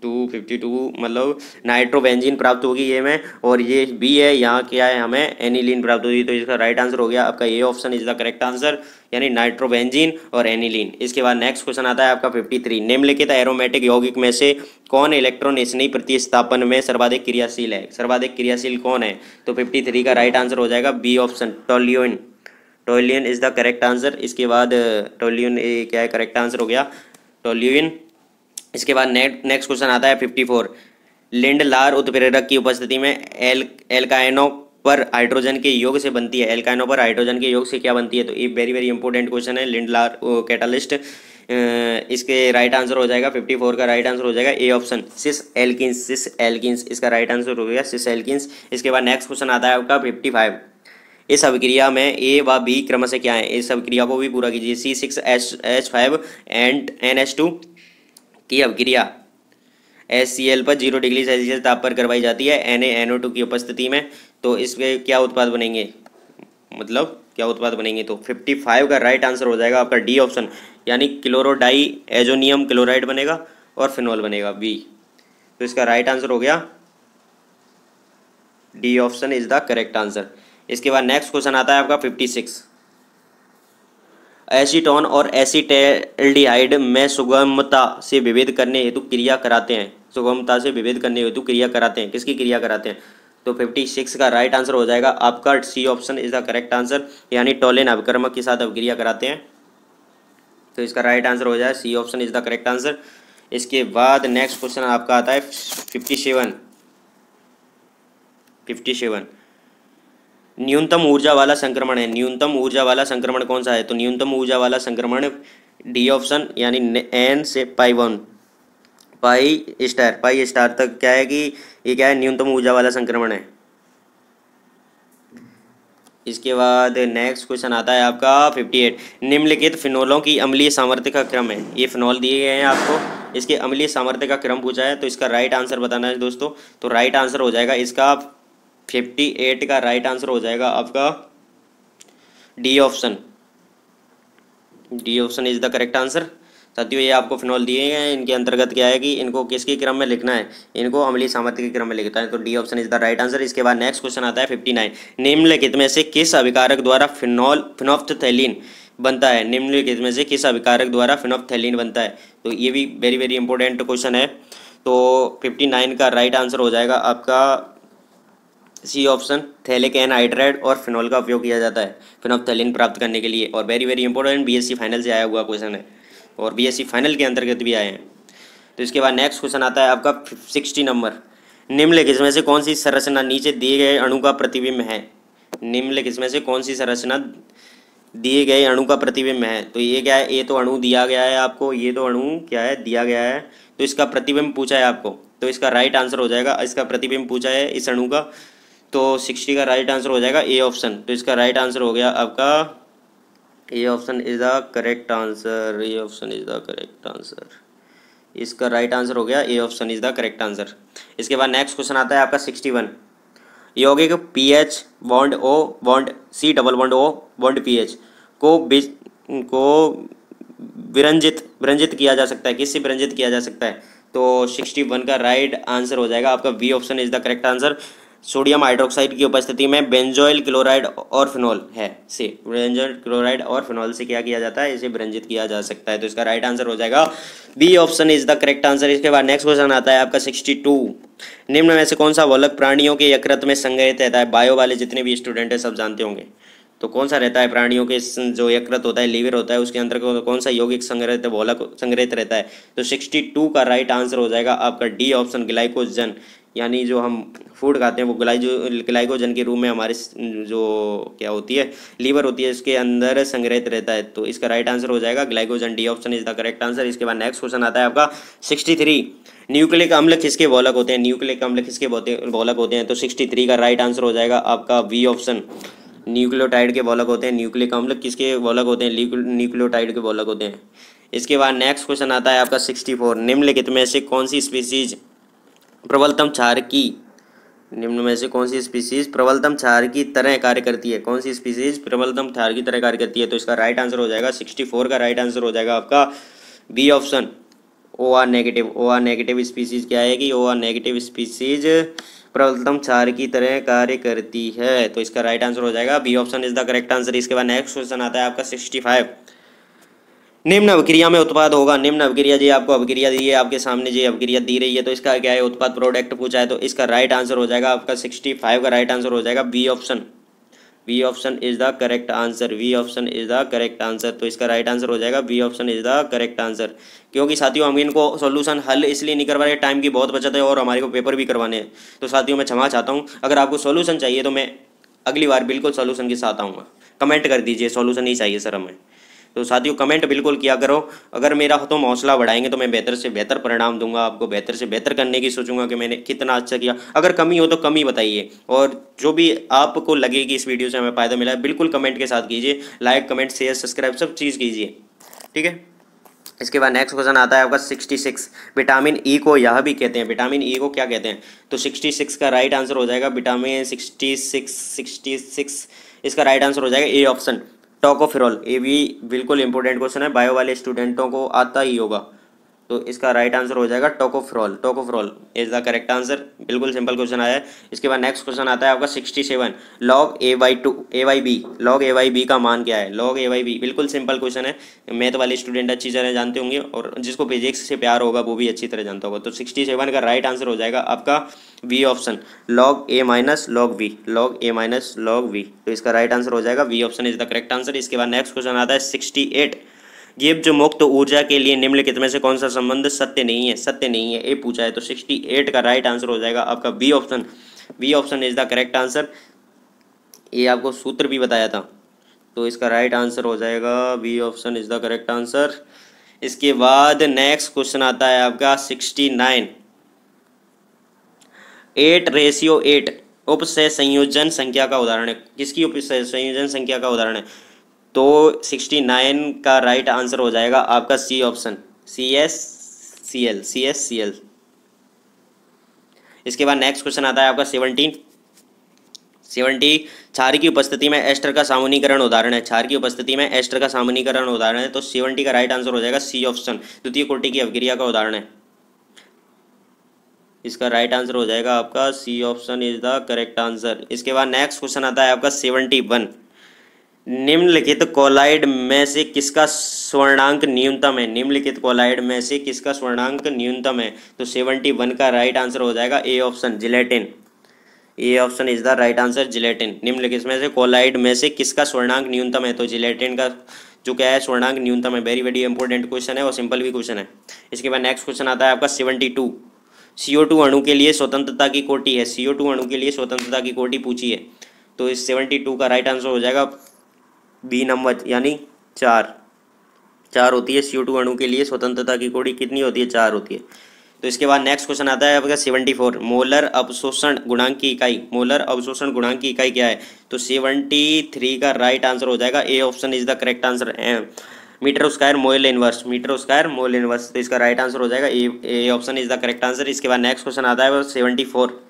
टू फिफ्टी टू मतलब नाइट्रोबेंजीन प्राप्त होगी ये में और ये बी है, यहाँ क्या है हमें एनिलीन प्राप्त होगी। तो इसका राइट आंसर हो गया आपका A option is the correct answer यानी नाइट्रोबेंजीन और एनिलीन। इसके बाद नेक्स्ट क्वेश्चन आता है आपका फिफ्टी थ्री निम्नलिखित एरोमेटिक यौगिक में से कौन इलेक्ट्रॉन प्रतिस्थापन में सर्वाधिक क्रियाशील है? सर्वाधिक क्रियाशील कौन है? तो फिफ्टी थ्री का राइट आंसर हो जाएगा B option toluene toluene is the correct answer इसके बाद टोलियन क्या है? करेक्ट आंसर हो गया। टोलियन इसके बाद नेक्स्ट क्वेश्चन आता है फिफ्टी लिंड लार उत्प्रेरक की उपस्थिति में एल एल्काइनो पर हाइड्रोजन के योग से बनती है एल्काइनो पर हाइड्रोजन के योग से क्या बनती है? तो ये वेरी वेरी इंपॉर्टेंट क्वेश्चन है लिंड लार कैटालिस्ट इसके राइट आंसर हो जाएगा फिफ्टी फोर का राइट आंसर हो जाएगा A option cis alkenes cis alkenes इसका राइट आंसर हो गया सिस एल्किंस इसके बाद नेक्स्ट क्वेश्चन आता है आपका फिफ्टी फाइव इस अभिक्रिया में ए व बी क्रम से क्या है? इस अभिक्रिया को भी पूरा कीजिए C six H H five and N H two की अभिक्रिया। एस पर ज़ीरो डिग्री सेल्सियस ताप पर करवाई जाती है N A N O two की उपस्थिति में। तो इसके क्या उत्पाद बनेंगे? मतलब क्या उत्पाद बनेंगे? तो फिफ्टी फाइव का राइट आंसर हो जाएगा आपका डी ऑप्शन यानी क्लोरोडाई एजोनियम क्लोराइड बनेगा और फिनॉल बनेगा बी तो इसका राइट आंसर हो गया। D option is the correct answer इसके बाद नेक्स्ट क्वेश्चन आता है आपका फिफ्टी सिक्स एसीटोन और एसीटेल्डिहाइड में सुगमता से विभेद करने हेतु क्रिया कराते हैं। सुगमता से विभेद करने हेतु क्रिया कराते हैं। किसकी क्रिया कराते हैं? तो फिफ्टी सिक्स का राइट आंसर हो जाएगा आपका C option is the correct answer यानी टोलेन अभिक्रमक के साथ अभिक्रिया कराते हैं। तो इसका राइट आंसर हो जाए C option is the correct answer इसके बाद नेक्स्ट क्वेश्चन आपका आता है फिफ्टी सेवन फिफ्टी सेवन न्यूनतम ऊर्जा वाला संक्रमण है। न्यूनतम ऊर्जा वाला संक्रमण कौन सा है? तो न्यूनतम ऊर्जा वाला संक्रमण डी ऑप्शन यानी एन से pi one pi star pi star तक क्या है कि ये क्या है? न्यूनतम ऊर्जा वाला संक्रमण है। इसके बाद नेक्स्ट क्वेश्चन आता है आपका फिफ्टी एट निम्नलिखित फिनोलों की अम्लीय सामर्थ्य का क्रम है। ये फिनोल दिए गए हैं आपको। इसके अम्लीय सामर्थ्य का क्रम पूछा है तो इसका राइट आंसर बताना है दोस्तों। तो राइट आंसर हो जाएगा इसका फिफ्टी एट का राइट आंसर हो जाएगा आपका D option D option is the correct answer साथियों, ये आपको फिनॉल दिए गए हैं। इनके अंतर्गत क्या है कि इनको किसके क्रम में लिखना है? इनको अमली सामर्थ्य के क्रम में लिखता है। तो D option is the right answer इसके बाद नेक्स्ट क्वेश्चन आता है फिफ्टी नाइन निम्नलिखित में से किस अभिकारक द्वारा फिनॉल फिनोफ्थैलिन बनता है? निम्नलिखित में से किस अभिकारक द्वारा फिनोफ्थैलिन बनता है? तो ये भी वेरी वेरी इंपॉर्टेंट क्वेश्चन है। तो फिफ्टी नाइन का राइट आंसर हो जाएगा आपका C option phthalic anhydride और फिनॉल का उपयोग किया जाता है। फिनोफ्थैलिन प्राप्त करने के लिए और very very important BSc final से आया हुआ क्वेश्चन है और बीएससी फाइनल के अंतर्गत भी आए हैं। तो इसके बाद नेक्स्ट क्वेश्चन आता है आपका सिक्सटी नंबर निम्नलिखित में से कौन सी संरचना नीचे दिए गए अणु का प्रतिबिंब है? निम्नलिखित में से कौन सी संरचना दिए गए अणु का प्रतिबिंब है? तो ये क्या है? ये तो अणु दिया गया है आपको, ये तो अणु क्या है? दिया गया है। तो इसका प्रतिबिंब पूछा है आपको। तो इसका राइट आंसर हो जाएगा, इसका प्रतिबिंब पूछा है इस अणु का तो सिक्सटी का राइट आंसर हो जाएगा ए ऑप्शन तो इसका राइट आंसर हो गया आपका A option is the correct answer A option is the correct answer इसका राइट आंसर हो गया A option is the correct answer इसके बाद नेक्स्ट क्वेश्चन आता है आपका सिक्सटी वन यौगिक P H bond O bond C double bond O bond P H को बीच को विरंजित विरंजित किया जा सकता है। किससे विरंजित किया जा सकता है? तो सिक्सटी वन का राइट आंसर हो जाएगा आपका B option is the correct answer sodium hydroxide की उपस्थिति में बेंजोइल क्लोराइड और फिनॉल है। से, बेंजोइल क्लोराइड और फिनॉल से क्या किया जाता है? इसे ब्रंजित किया जा सकता है। तो इसका राइट आंसर हो जाएगा B option is the correct answer इसके बाद नेक्स्ट क्वेश्चन आता है आपका सिक्सटी टू निम्न में से कौन सा वलक प्राणियों के यकृत में संग्रहित रहता है? बायो वाले जितने भी स्टूडेंट है, सब जानते होंगे। तो कौन सा रहता है? प्राणियों के जो यकृत होता है, लीवर होता है, उसके अंदर कौन सा यौगिक संग्रहित वोलक संग्रहित रहता है? तो सिक्सटी टू का राइट आंसर हो जाएगा आपका डी ऑप्शन ग्लाइकोजन यानी जो हम फ़ूड खाते हैं, वो ग्लाइजो ग्लाइकोजन के रूप में हमारे जो क्या होती है? लीवर होती है इसके अंदर संग्रहित रहता है। तो इसका राइट आंसर हो जाएगा glycogen D option is the correct answer इसके बाद नेक्स्ट क्वेश्चन आता है आपका सिक्सटी थ्री. न्यूक्लिक अम्ल किसके बॉलक होते हैं? न्यूक्लिक अम्ल किसके बॉलक होते हैं? तो सिक्सटी थ्री का राइट आंसर हो जाएगा आपका वी ऑप्शन न्यूक्लियोटाइड के बॉलक होते हैं, न्यूक्लिक अम्ल किसके बॉलक होते हैं? न्यूक्लियोटाइड के बॉलक होते हैं। इसके बाद नेक्स्ट क्वेश्चन आता है आपका सिक्सटी फोर निम्नलिखित में से कौन सी स्पीसीज प्रबलतम क्षार की, निम्न में से कौन सी स्पीसीज प्रबलतम क्षार की तरह कार्य करती है? कौन सी स्पीसीज प्रबलतम क्षार की तरह कार्य करती है? तो इसका राइट आंसर हो जाएगा सिक्सटी फोर का राइट आंसर हो जाएगा आपका B option O R negative O R negative species क्या कि ओ आर नेगेटिव स्पीसीज प्रबलतम क्षार की तरह कार्य करती है। तो इसका राइट आंसर हो जाएगा। B option is the correct answer इसके बाद नेक्स्ट क्वेश्चन आता है आपका सिक्सटी फाइव निम्न अभिक्रिया में उत्पाद होगा। निम्न अभिक्रिया जी, आपको अभिक्रिया दी है, आपके सामने जी अभिक्रिया दी रही है। तो इसका क्या है? उत्पाद प्रोडक्ट पूछा है। तो इसका राइट आंसर हो जाएगा आपका सिक्सटी फाइव का राइट आंसर हो जाएगा B option B option is the correct answer B option is the correct answer तो इसका राइट आंसर हो जाएगा B option is the correct answer क्योंकि साथियों, हम इनको सोल्यूशन हल इसलिए नहीं करवा रहे टाइम की बहुत बचत है और हमारे को पेपर भी करवाने हैं। तो साथियों, मैं क्षमा चाहता हूँ। अगर आपको सोल्यूशन चाहिए तो मैं अगली बार बिल्कुल सोल्यूशन के साथ आऊँगा। कमेंट कर दीजिए सोल्यूशन ही चाहिए सर हमें। तो साथियों कमेंट बिल्कुल किया करो। अगर मेरा हो तो हौसला बढ़ाएँगे तो मैं बेहतर से बेहतर परिणाम दूँगा। आपको बेहतर से बेहतर करने की सोचूँगा कि मैंने कितना अच्छा किया। अगर कमी हो तो कमी बताइए। और जो भी आपको लगे कि इस वीडियो से हमें फ़ायदा मिला बिल्कुल कमेंट के साथ कीजिए। लाइक कमेंट शेयर सब्सक्राइब सब चीज़ कीजिए। ठीक है? इसके बाद नेक्स्ट क्वेश्चन आता है आपका sixty six vitamin E e को यह भी कहते हैं। विटामिन ई e को क्या कहते हैं? तो सिक्सटी सिक्स का राइट आंसर हो जाएगा। Vitamin sixty six sixty six इसका राइट आंसर हो जाएगा ए ऑप्शन टोकोफिरोल ये भी बिल्कुल इंपॉर्टेंट क्वेश्चन है। बायो वाले स्टूडेंटों को आता ही होगा। तो इसका राइट आंसर हो जाएगा tocopherol tocopherol is the correct answer बिल्कुल सिंपल क्वेश्चन आया है। इसके बाद नेक्स्ट क्वेश्चन आता है आपका sixty seven log A by two A by B log A by B का मान क्या है? लॉग ए वाई बी बिल्कुल सिंपल क्वेश्चन है। मैथ वाले स्टूडेंट अच्छी तरह जानते होंगे और जिसको फिजिक्स से प्यार होगा, वो भी अच्छी तरह जानता होगा। तो सिक्सटी सेवन का राइट आंसर हो जाएगा आपका B option log A minus log B log A minus log B तो इसका राइट आंसर हो जाएगा B option is the correct answer इसके बाद नेक्स्ट क्वेश्चन आता है सिक्सटी एट गिब्ज मुक्त ऊर्जा के लिए निम्नलिखित में से कौन सा संबंध सत्य नहीं है? सत्य नहीं है। ये पूछा है तो सिक्सटी एट का राइट आंसर हो जाएगा आपका B option B option is the correct answer ये आपको सूत्र भी बताया था। तो इसका राइट आंसर हो जाएगा। B option is the correct answer इसके बाद नेक्स्ट क्वेश्चन आता है आपका sixty nine eight ratio eight उपसय संयोजन संख्या का उदाहरण है। किसकी उपसय संयोजन संख्या का उदाहरण है? तो सिक्सटी नाइन का राइट आंसर हो जाएगा आपका C option C S C L C S C L इसके बाद नेक्स्ट क्वेश्चन आता है आपका सेवनटीन सेवनटी छार की उपस्थिति में एस्टर का सामान्यकरण उदाहरण है। छार की उपस्थिति में एस्टर का सामान्यकरण उदाहरण है तो सेवनटी का राइट आंसर हो जाएगा सी ऑप्शन द्वितीय कोटि की अवक्रिया का उदाहरण है। इसका राइट आंसर हो जाएगा आपका C option is the correct answer इसके बाद नेक्स्ट क्वेश्चन आता है आपका सेवेंटी वन निम्नलिखित कोलाइड में से किसका स्वर्णांक न्यूनतम है? निम्नलिखित कोलाइड में से किसका स्वर्णांक न्यूनतम है? तो सेवेंटी वन का राइट आंसर हो जाएगा A option gelatin A option is the right answer gelatin निम्नलिखित में से कोलाइड में से किसका स्वर्णांक न्यूनतम है? तो जिलेटिन का जो क्या है, स्वर्णांक न्यूनतम है। वेरी वेरी इंपॉर्टेंट क्वेश्चन है और सिंपल भी क्वेश्चन है। इसके बाद नेक्स्ट क्वेश्चन आता है आपका सेवेंटी टू सी टू अणु के लिए स्वतंत्रता की कोटि है। सी टू अणु के लिए स्वतंत्रता की कोटि पूछी है। तो इस सेवेंटी टू का राइट आंसर हो जाएगा। बी नंबर, यानी चार। चार होती है सी टू अणु के लिए, स्वतंत्रता की कोड़ी कितनी होती है? चार होती है। तो इसके बाद नेक्स्ट क्वेश्चन आता है आपका सेवेंटी फोर मोलर अवशोषण गुणांक की इकाई। मोलर अवशोषण गुणांक की इकाई क्या है? तो सेवेंटी थ्री का राइट आंसर हो जाएगा। A option is the correct answer metre square mole inverse metre square mole inverse तो इसका राइट आंसर हो जाएगा। A option is the correct answer इसके बाद नेक्स्ट क्वेश्चन आता है seventy four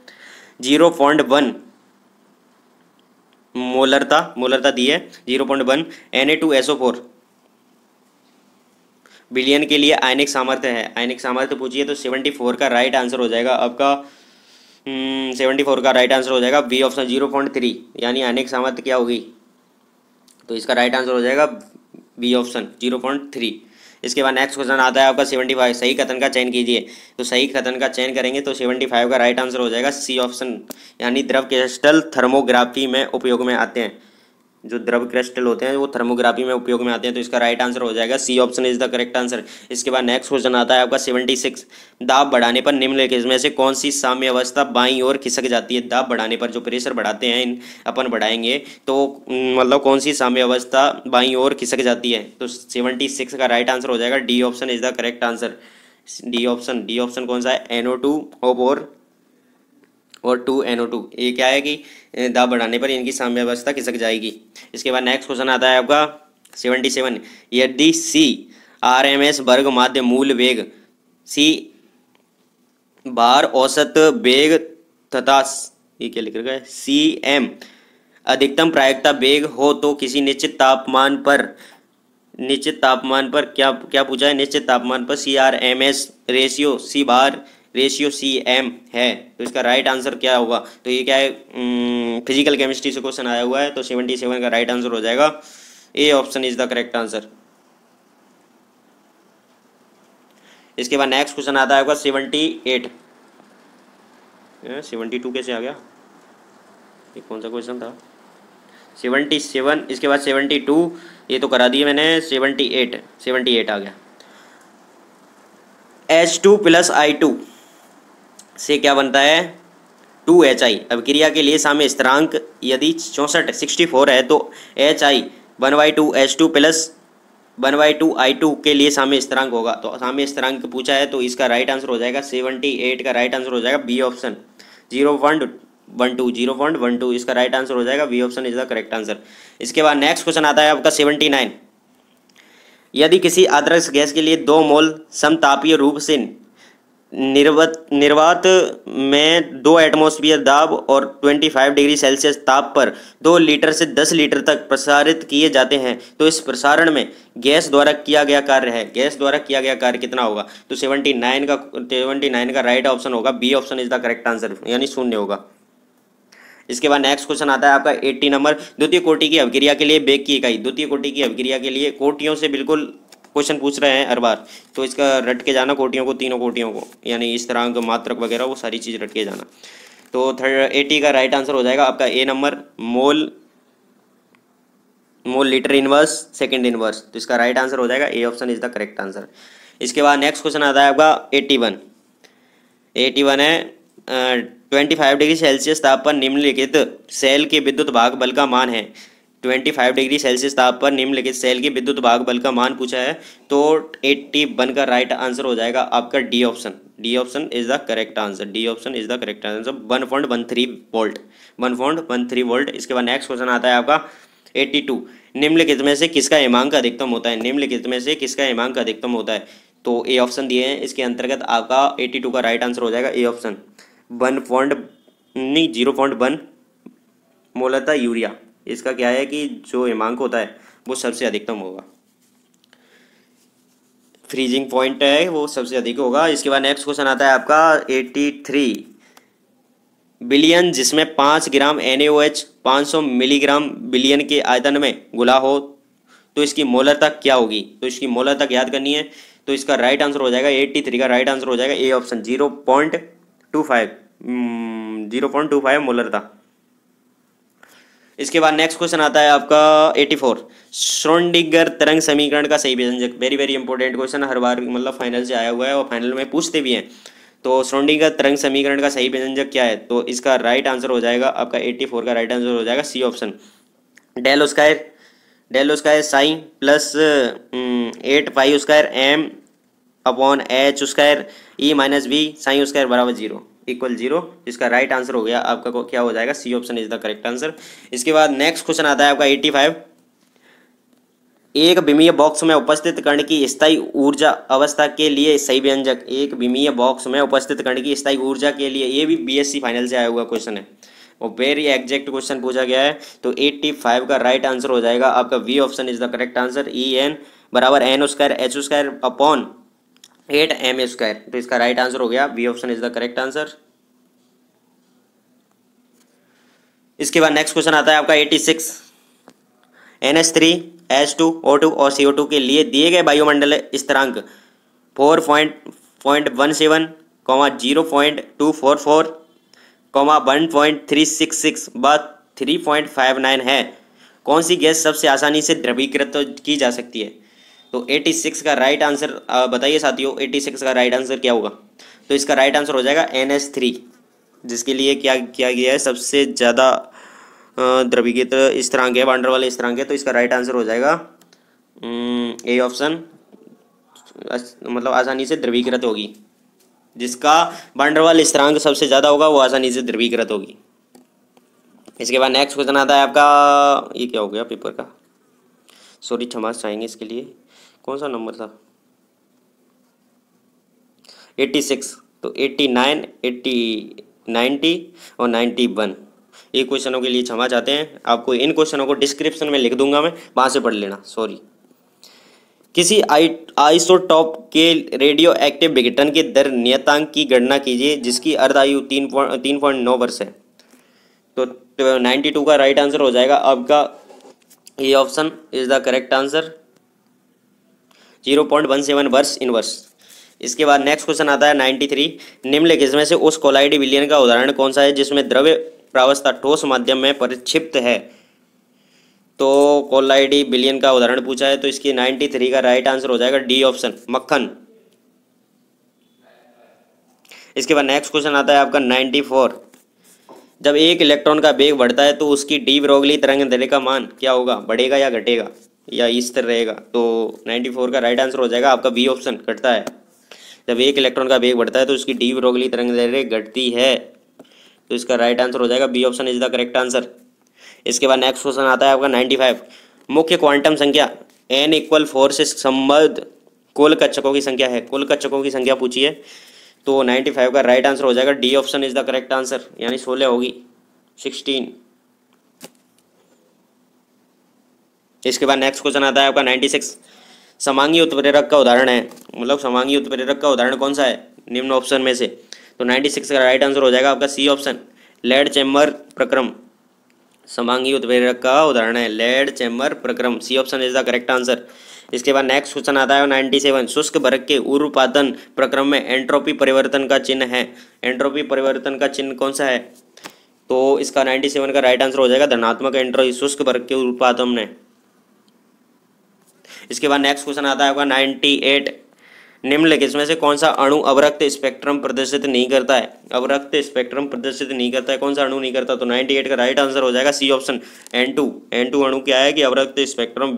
zero point one मोलरता मोलरता दी है zero point one N A two S O four billion के लिए आयनिक सामर्थ्य है। आयनिक सामर्थ्य पूछिए तो सेवेंटी फोर का राइट आंसर हो जाएगा आपका सेवेंटी फोर का राइट आंसर हो जाएगा B option zero point three यानी आयनिक सामर्थ्य क्या होगी? तो इसका राइट आंसर हो जाएगा B option zero point three इसके बाद नेक्स्ट क्वेश्चन आता है आपका सेवेंटी फाइव सही कथन का चयन कीजिए। तो सही कथन का चयन करेंगे तो सेवेंटी फाइव का राइट आंसर हो जाएगा सी ऑप्शन यानी द्रव क्रिस्टल थर्मोग्राफी में उपयोग में आते हैं। जो द्रव क्रिस्टल होते हैं, वो थर्मोग्राफी में उपयोग में आते हैं तो इसका राइट आंसर हो जाएगा C option is the correct answer इसके बाद नेक्स्ट क्वेश्चन आता है आपका सेवेंटी सिक्स दाब बढ़ाने पर निम्नलिखित में से कौन सी साम्य अवस्था बाई और खिसक जाती है? दाब बढ़ाने पर जो प्रेशर बढ़ाते हैं, इन अपन बढ़ाएँगे तो मतलब कौन सी साम्य अवस्था बाई और खिसक जाती है? तो सेवेंटी सिक्स का राइट आंसर हो जाएगा D option is the correct answer D option D option कौन सा है? एनओ टू और और टू एन ओ टू। ये क्या है कि दाब बढ़ाने पर इनकी साम्यावस्था खिसक जाएगी। इसके बाद नेक्स्ट क्वेश्चन आता है आपका सेवेंटी सेवन यदि सी आर एम एस वर्ग माध्य मूल वेग सी बार औसत वेग तथा ये क्या लिख रखा है? सी एम अधिकतम प्रायिकता वेग हो तो किसी निश्चित तापमान पर, निश्चित तापमान पर, क्या क्या पूछा है? निश्चित तापमान पर C R M S ratio C bar ratio C M है। तो इसका राइट आंसर क्या होगा? तो ये क्या है? फ़िज़िकल केमिस्ट्री से क्वेश्चन आया हुआ है तो सेवेंटी सेवन का राइट आंसर हो जाएगा। A option is the correct answer इसके बाद नेक्स्ट क्वेश्चन आता है सेवेंटी एट सेवेंटी टू कैसे आ गया? ये कौन सा क्वेश्चन था? सेवेंटी सेवन इसके बाद सेवेंटी टू ये तो करा दिए मैंने सेवेंटी एट सेवेंटी एट आ गया। H two plus I two से क्या बनता है? टू एच आई अब क्रिया के लिए सामने स्थिरांक यदि चौंसठ सिक्सटी फोर है तो H I one by two H two plus one by two I two के लिए सामने स्थिरांक होगा। तो सामने स्थिरांक पूछा है तो इसका राइट आंसर हो जाएगा सेवेंटी एट का राइट आंसर हो जाएगा B option zero point one two zero point one two इसका राइट आंसर हो जाएगा B option is the correct answer इसके बाद नेक्स्ट क्वेश्चन आता है आपका सेवेंटी नाइन यदि किसी आदर्श गैस के लिए दो मोल समतापीय रूप से निर्वत, निर्वात में दो एटमॉस्फियर दाब और 25 डिग्री सेल्सियस ताप पर दो लीटर से 10 लीटर तक प्रसारित किए जाते हैं। तो इस प्रसारण में गैस द्वारा किया गया कार्य है। गैस द्वारा किया गया कार्य कितना होगा? तो 79 का 79 का राइट ऑप्शन होगा। B option is the correct answer यानी शून्य होगा। इसके बाद नेक्स्ट क्वेश्चन आता है आपका एट्टी नंबर द्वितीय कोटि की अभिक्रिया के लिए बेग की इकाई। द्वितीय कोटि की अभिक्रिया के लिए कोटियों से बिल्कुल क्वेश्चन पूछ रहे हैं हर बार। तो इसका रट के जाना कोटियों को, तीनों कोटियों को। यानी इस तरह का मात्रक वगैरह, वो सारी चीज़ रट के जाना। तो थर्ड एटी का राइट आंसर हो जाएगा आपका A number mole mole litre inverse second inverse तो इसका राइट आंसर हो जाएगा A option is the correct answer इसके बाद नेक्स्ट क्वेश्चन आता है आपका एट्टी वन एटी वन है ट्वेंटी फाइव डिग्री सेल्सियस ताप पर निम्नलिखित, सेल के विद्युत भाग बल का मान है। ट्वेंटी फाइव डिग्री सेल्सियस ताप पर निम्नलिखित सेल के विद्युत भाग बल का मान पूछा है तो एट्टी वन का राइट आंसर हो जाएगा आपका D option D option is the correct answer D option is the correct answer one point one three volt one point one three volt इसके बाद नेक्स्ट क्वेश्चन आता है आपका, एट्टी टू. निम्नलिखित में से किसका हिमांक अधिकतम होता है? निम्नलिखित में से किसका हिमांक अधिकतम होता है? तो ए ऑप्शन दिए हैं। इसके अंतर्गत आपका एट्टी टू का राइट आंसर हो जाएगा ए ऑप्शन वन पॉइंट नहीं ज़ीरो पॉइंट वन मोलता यूरिया. इसका क्या है कि जो हिमांक होता है, वो सबसे अधिकतम होगा। फ्रीजिंग पॉइंट है, वो सबसे अधिक होगा। इसके बाद नेक्स्ट क्वेश्चन आता है आपका एटी थ्री बिलियन जिसमें पाँच gram N A O H पाँच सौ मिलीग्राम बिलियन के आयतन में गुला हो तो इसकी मोलरता क्या होगी? तो इसकी मोलर तक याद करनी है। तो इसका राइट आंसर हो जाएगा एट्टी थ्री का राइट आंसर हो जाएगा A option zero point two five zero point two five मोलरता इसके बाद नेक्स्ट क्वेश्चन आता है आपका एटी फोर श्रोडिगर तरंग समीकरण का सही व्यंजक वेरी वेरी इंपॉर्टेंट क्वेश्चन हर बार मतलब फाइनल से आया हुआ है और फाइनल में पूछते भी हैं। तो श्रोडिगर तरंग समीकरण का सही व्यंजक क्या है? तो इसका राइट आंसर हो जाएगा आपका एट्टी फोर का राइट आंसर हो जाएगा C option del square del square sine plus eight five square M upon H square E minus B sine square बराबर ज़ीरो इक्वल ज़ीरो इसका राइट आंसर हो गया, आपका क्या हो जाएगा? C option is the correct answer इसके बाद नेक्स्ट क्वेश्चन आता है आपका एट्टी फाइव एक विमीय बॉक्स में उपस्थित कण की स्थायी ऊर्जा अवस्था के लिए सही व्यंजक। एक विमीय बॉक्स में उपस्थित कण की स्थायी ऊर्जा के लिए, ये भी बीएससी फाइनल से आया हुआ क्वेश्चन है। और वेरी एग्जैक्ट क्वेश्चन पूछा गया है। तो 85 का राइट आंसर हो जाएगा। आपका B option is the correct answer E N बराबर N square H square upon eight M square. तो इसका राइट आंसर हो गया। B option is the correct answer इसके बाद नेक्स्ट क्वेश्चन आता है आपका eighty six N S three H two O two और सी ओ टू के लिए दिए गए वायुमंडल स्थिरांक four point point one seven comma zero point two four four comma one point three six six व थ्री पॉइंट फाइव नाइन है। कौन सी गैस सबसे आसानी से द्रवीकृत की जा सकती है? तो 86 का राइट आंसर बताइए साथियों 86 का राइट आंसर क्या होगा? तो इसका राइट आंसर हो जाएगा एन एस थ्री जिसके लिए क्या, किया गया है? सबसे ज़्यादा द्रवीकृत स्थिरांक है वांडर वाले स्थिरांक है तो इसका राइट आंसर हो जाएगा ए ऑप्शन मतलब आसानी से द्रवीकृत होगी। जिसका वांडरवाल स्थिरांक सबसे ज़्यादा होगा, वो आसानी से द्रवीकृत होगी। इसके बाद नेक्स्ट क्वेश्चन आता है आपका, ये क्या हो गया पेपर का? सॉरी क्षमा चाहेंगे इसके लिए। कौन सा नंबर था? एट्टी सिक्स तो एट्टी नाइन एट्टी नाइन्टी और नाइन्टी वन। ये क्वेश्चनों के लिए क्षमा चाहते हैं। आपको इन क्वेश्चनों को डिस्क्रिप्शन में लिख दूँगा मैं, वहाँ से पढ़ लेना सॉरी किसी आइसोटॉप के रेडियो एक्टिव विघटन के दर नियतांक की गणना कीजिए, जिसकी अर्ध आयु तीन पॉइंट तीन पॉइंट नौ वर्ष है। तो नाइन्टी टू का राइट आंसर हो जाएगा। आपका ये option is the correct answer zero point one seven वर्ष इन वर्ष इसके बाद नेक्स्ट क्वेश्चन आता है नाइन्टी थ्री। निम्नलिखित में से उस कोलाइडी विलियन का उदाहरण कौन सा है जिसमें द्रव्य प्रावस्था ठोस माध्यम में परिक्षिप्त है? तो कोलाइडी बिलियन का उदाहरण पूछा है तो इसकी नाइन्टी थ्री का राइट आंसर हो जाएगा डी ऑप्शन मक्खन। इसके बाद नेक्स्ट क्वेश्चन आता है आपका नाइन्टी फोर। जब एक इलेक्ट्रॉन का वेग बढ़ता है तो उसकी डी ब्रोगली तरंग दैर्घ्य का मान क्या होगा, बढ़ेगा या घटेगा? या इस तरह रहेगा तो 94 का राइट आंसर हो जाएगा, आपका बी ऑप्शन घटता है। जब एक इलेक्ट्रॉन का वेग बढ़ता है तो उसकी डी ब्रोगली तरंग दैर्घ्य घटती है। तो इसका राइट आंसर हो जाएगा B option is the correct answer इसके बाद नेक्स्ट क्वेश्चन आता है आपका नाइन्टी फाइव मुख्य क्वांटम संख्या एन इक्वल फोर से संबद्ध कुल कच्छकों की संख्या है। कुल कच्छकों की संख्या पूछी है तो नाइन्टी फाइव का राइट आंसर हो जाएगा D option is the correct answer यानी सोलह होगी। सिक्सटीन इसके बाद नेक्स्ट क्वेश्चन आता है आपका नाइन्टी सिक्स समांगी उत्प्रेरक का उदाहरण है। मतलब समांगी उत्प्रेरक का उदाहरण कौन सा है? निम्न ऑप्शन में से। तो नाइन्टी सिक्स का राइट आंसर हो जाएगा आपका सी ऑप्शन लेड चैम्बर प्रक्रम। समांगी उत्प्रेरक का उदाहरण है लेड चैम्बर प्रक्रम। C option is the correct answer इसके बाद नेक्स्ट क्वेश्चन आता है नाइन्टी सेवन शुष्क वर्ग के उर्पादन प्रक्रम में एंट्रोपी परिवर्तन का चिन्ह है। एंट्रोपी परिवर्तन का चिन्ह कौन सा है? तो इसका नाइन्टी सेवन का राइट आंसर हो जाएगा धनात्मक एंट्रो शुष्क वर्ग के उत्पादन में। इसके बाद नेक्स्ट क्वेश्चन आता है आपका नाइन्टी एट निम्नलिखित इसमें से कौन सा अणु अवरक्त स्पेक्ट्रम प्रदर्शित नहीं करता है? अवरक्त स्पेक्ट्रम प्रदर्शित नहीं करता है, कौन सा अणु नहीं करता? तो 98 का राइट आंसर हो जाएगा C option N two N two अणु क्या है कि अवरक्त स्पेक्ट्रम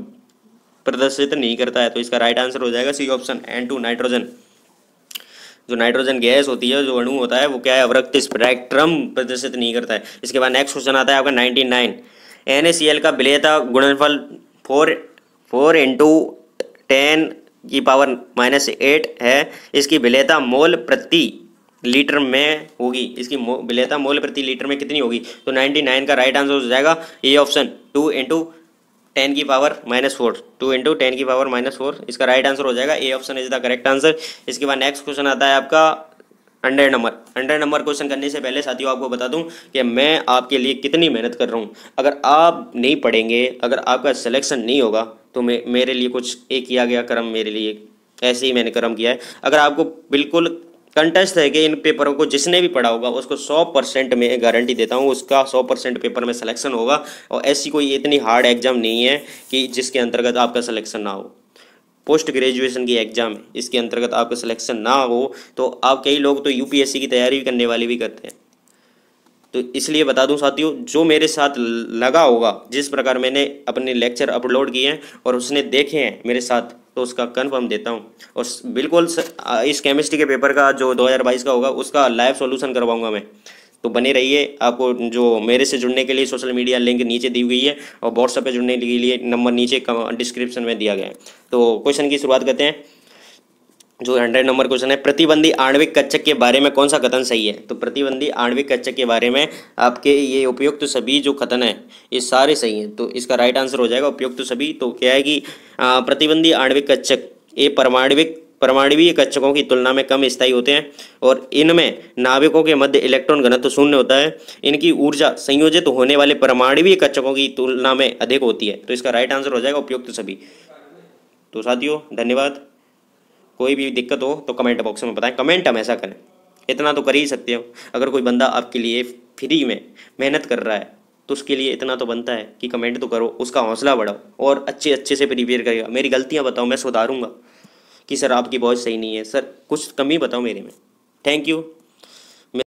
प्रदर्शित नहीं करता है तो इसका राइट आंसर हो जाएगा C option N two nitrogen जो नाइट्रोजन गैस होती है, जो अणु होता है, वो क्या है? अवरक्त स्पेक्ट्रम प्रदर्शित नहीं करता है। इसके बाद नेक्स्ट क्वेश्चन आता है आपका नाइनटी नाइन का विलेयता गुणनफल फोर फोर इंटू टेन की पावर माइनस एट है। इसकी विलेयता मोल प्रति लीटर में होगी। इसकी विलेयता मोल प्रति लीटर में कितनी होगी? तो 99 का राइट आंसर हो जाएगा A option two into ten की power minus four. Two into ten की पावर माइनस फोर। इसका राइट आंसर हो जाएगा A option is the correct answer इसके बाद नेक्स्ट क्वेश्चन आता है आपका। Hundred number hundred number question करने से पहले साथियों आपको बता दूँ कि मैं आपके लिए कितनी मेहनत कर रहा हूँ। अगर आप नहीं पढ़ेंगे अगर आपका सिलेक्शन नहीं होगा तो मे, मेरे लिए कुछ एक किया गया क्रम मेरे लिए। ऐसे ही मैंने क्रम किया है। अगर आपको बिल्कुल कंटेस्ट है कि इन पेपरों को जिसने भी पढ़ा होगा उसको सौ परसेंट में गारंटी देता हूँ उसका सौ परसेंट पेपर में सिलेक्शन होगा और ऐसी कोई इतनी हार्ड एग्ज़ाम नहीं है कि जिसके अंतर्गत आपका सिलेक्शन ना हो। पोस्ट ग्रेजुएशन की एग्ज़ाम है। इसके अंतर्गत आपका सिलेक्शन ना हो तो आप कई लोग तो यूपीएससी की तैयारी भी करने वाले भी करते हैं। तो इसलिए बता दूँ साथियों, जो मेरे साथ लगा होगा, जिस प्रकार मैंने अपने लेक्चर अपलोड किए हैं और उसने देखे हैं मेरे साथ तो उसका कन्फर्म देता हूँ। और बिल्कुल इस केमिस्ट्री के पेपर का जो 2022 का होगा, उसका लाइव सॉल्यूशन करवाऊँगा मैं। तो बने रहिए। आपको जो मेरे से जुड़ने के लिए सोशल मीडिया लिंक नीचे दी हुई है और व्हाट्सएप पे जुड़ने के लिए नंबर नीचे डिस्क्रिप्शन में दिया गया है। तो क्वेश्चन की शुरुआत करते हैं। जो हंड्रेड नंबर क्वेश्चन है, प्रतिबंधी आणविक कच्चक के बारे में कौन सा कथन सही है? तो प्रतिबंधी आणविक कच्चक के बारे में आपके ये उपयुक्त तो सभी जो कथन है, ये सारे सही हैं। तो इसका राइट आंसर हो जाएगा उपयुक्त तो सभी। तो क्या है कि प्रतिबंधी आणविक कच्चक ये परमाणविक परमाणवीय कक्षकों की तुलना में कम स्थायी होते हैं और इनमें नाविकों के मध्य इलेक्ट्रॉन घनत्व शून्य होता है। इनकी ऊर्जा संयोजित होने वाले परमाणवीय कक्षकों की तुलना में अधिक होती है। तो इसका राइट आंसर हो जाएगा उपयुक्त सभी। तो साथियों, धन्यवाद। कोई भी दिक्कत हो तो कमेंट बॉक्स में बताएँ। कमेंट हम ऐसा करें। इतना तो कर ही सकते हो। अगर कोई बंदा आपके लिए फ्री में मेहनत कर रहा है तो उसके लिए इतना तो बनता है कि कमेंट तो करो, उसका हौसला बढ़ाओ और अच्छे अच्छे से प्रिपेयर करेगा मेरी गलतियाँ बताओ, मैं सुधारूँगा। कि सर आपकी वॉइस सही नहीं है। सर, कुछ कमी बताओ मेरे में। Thank you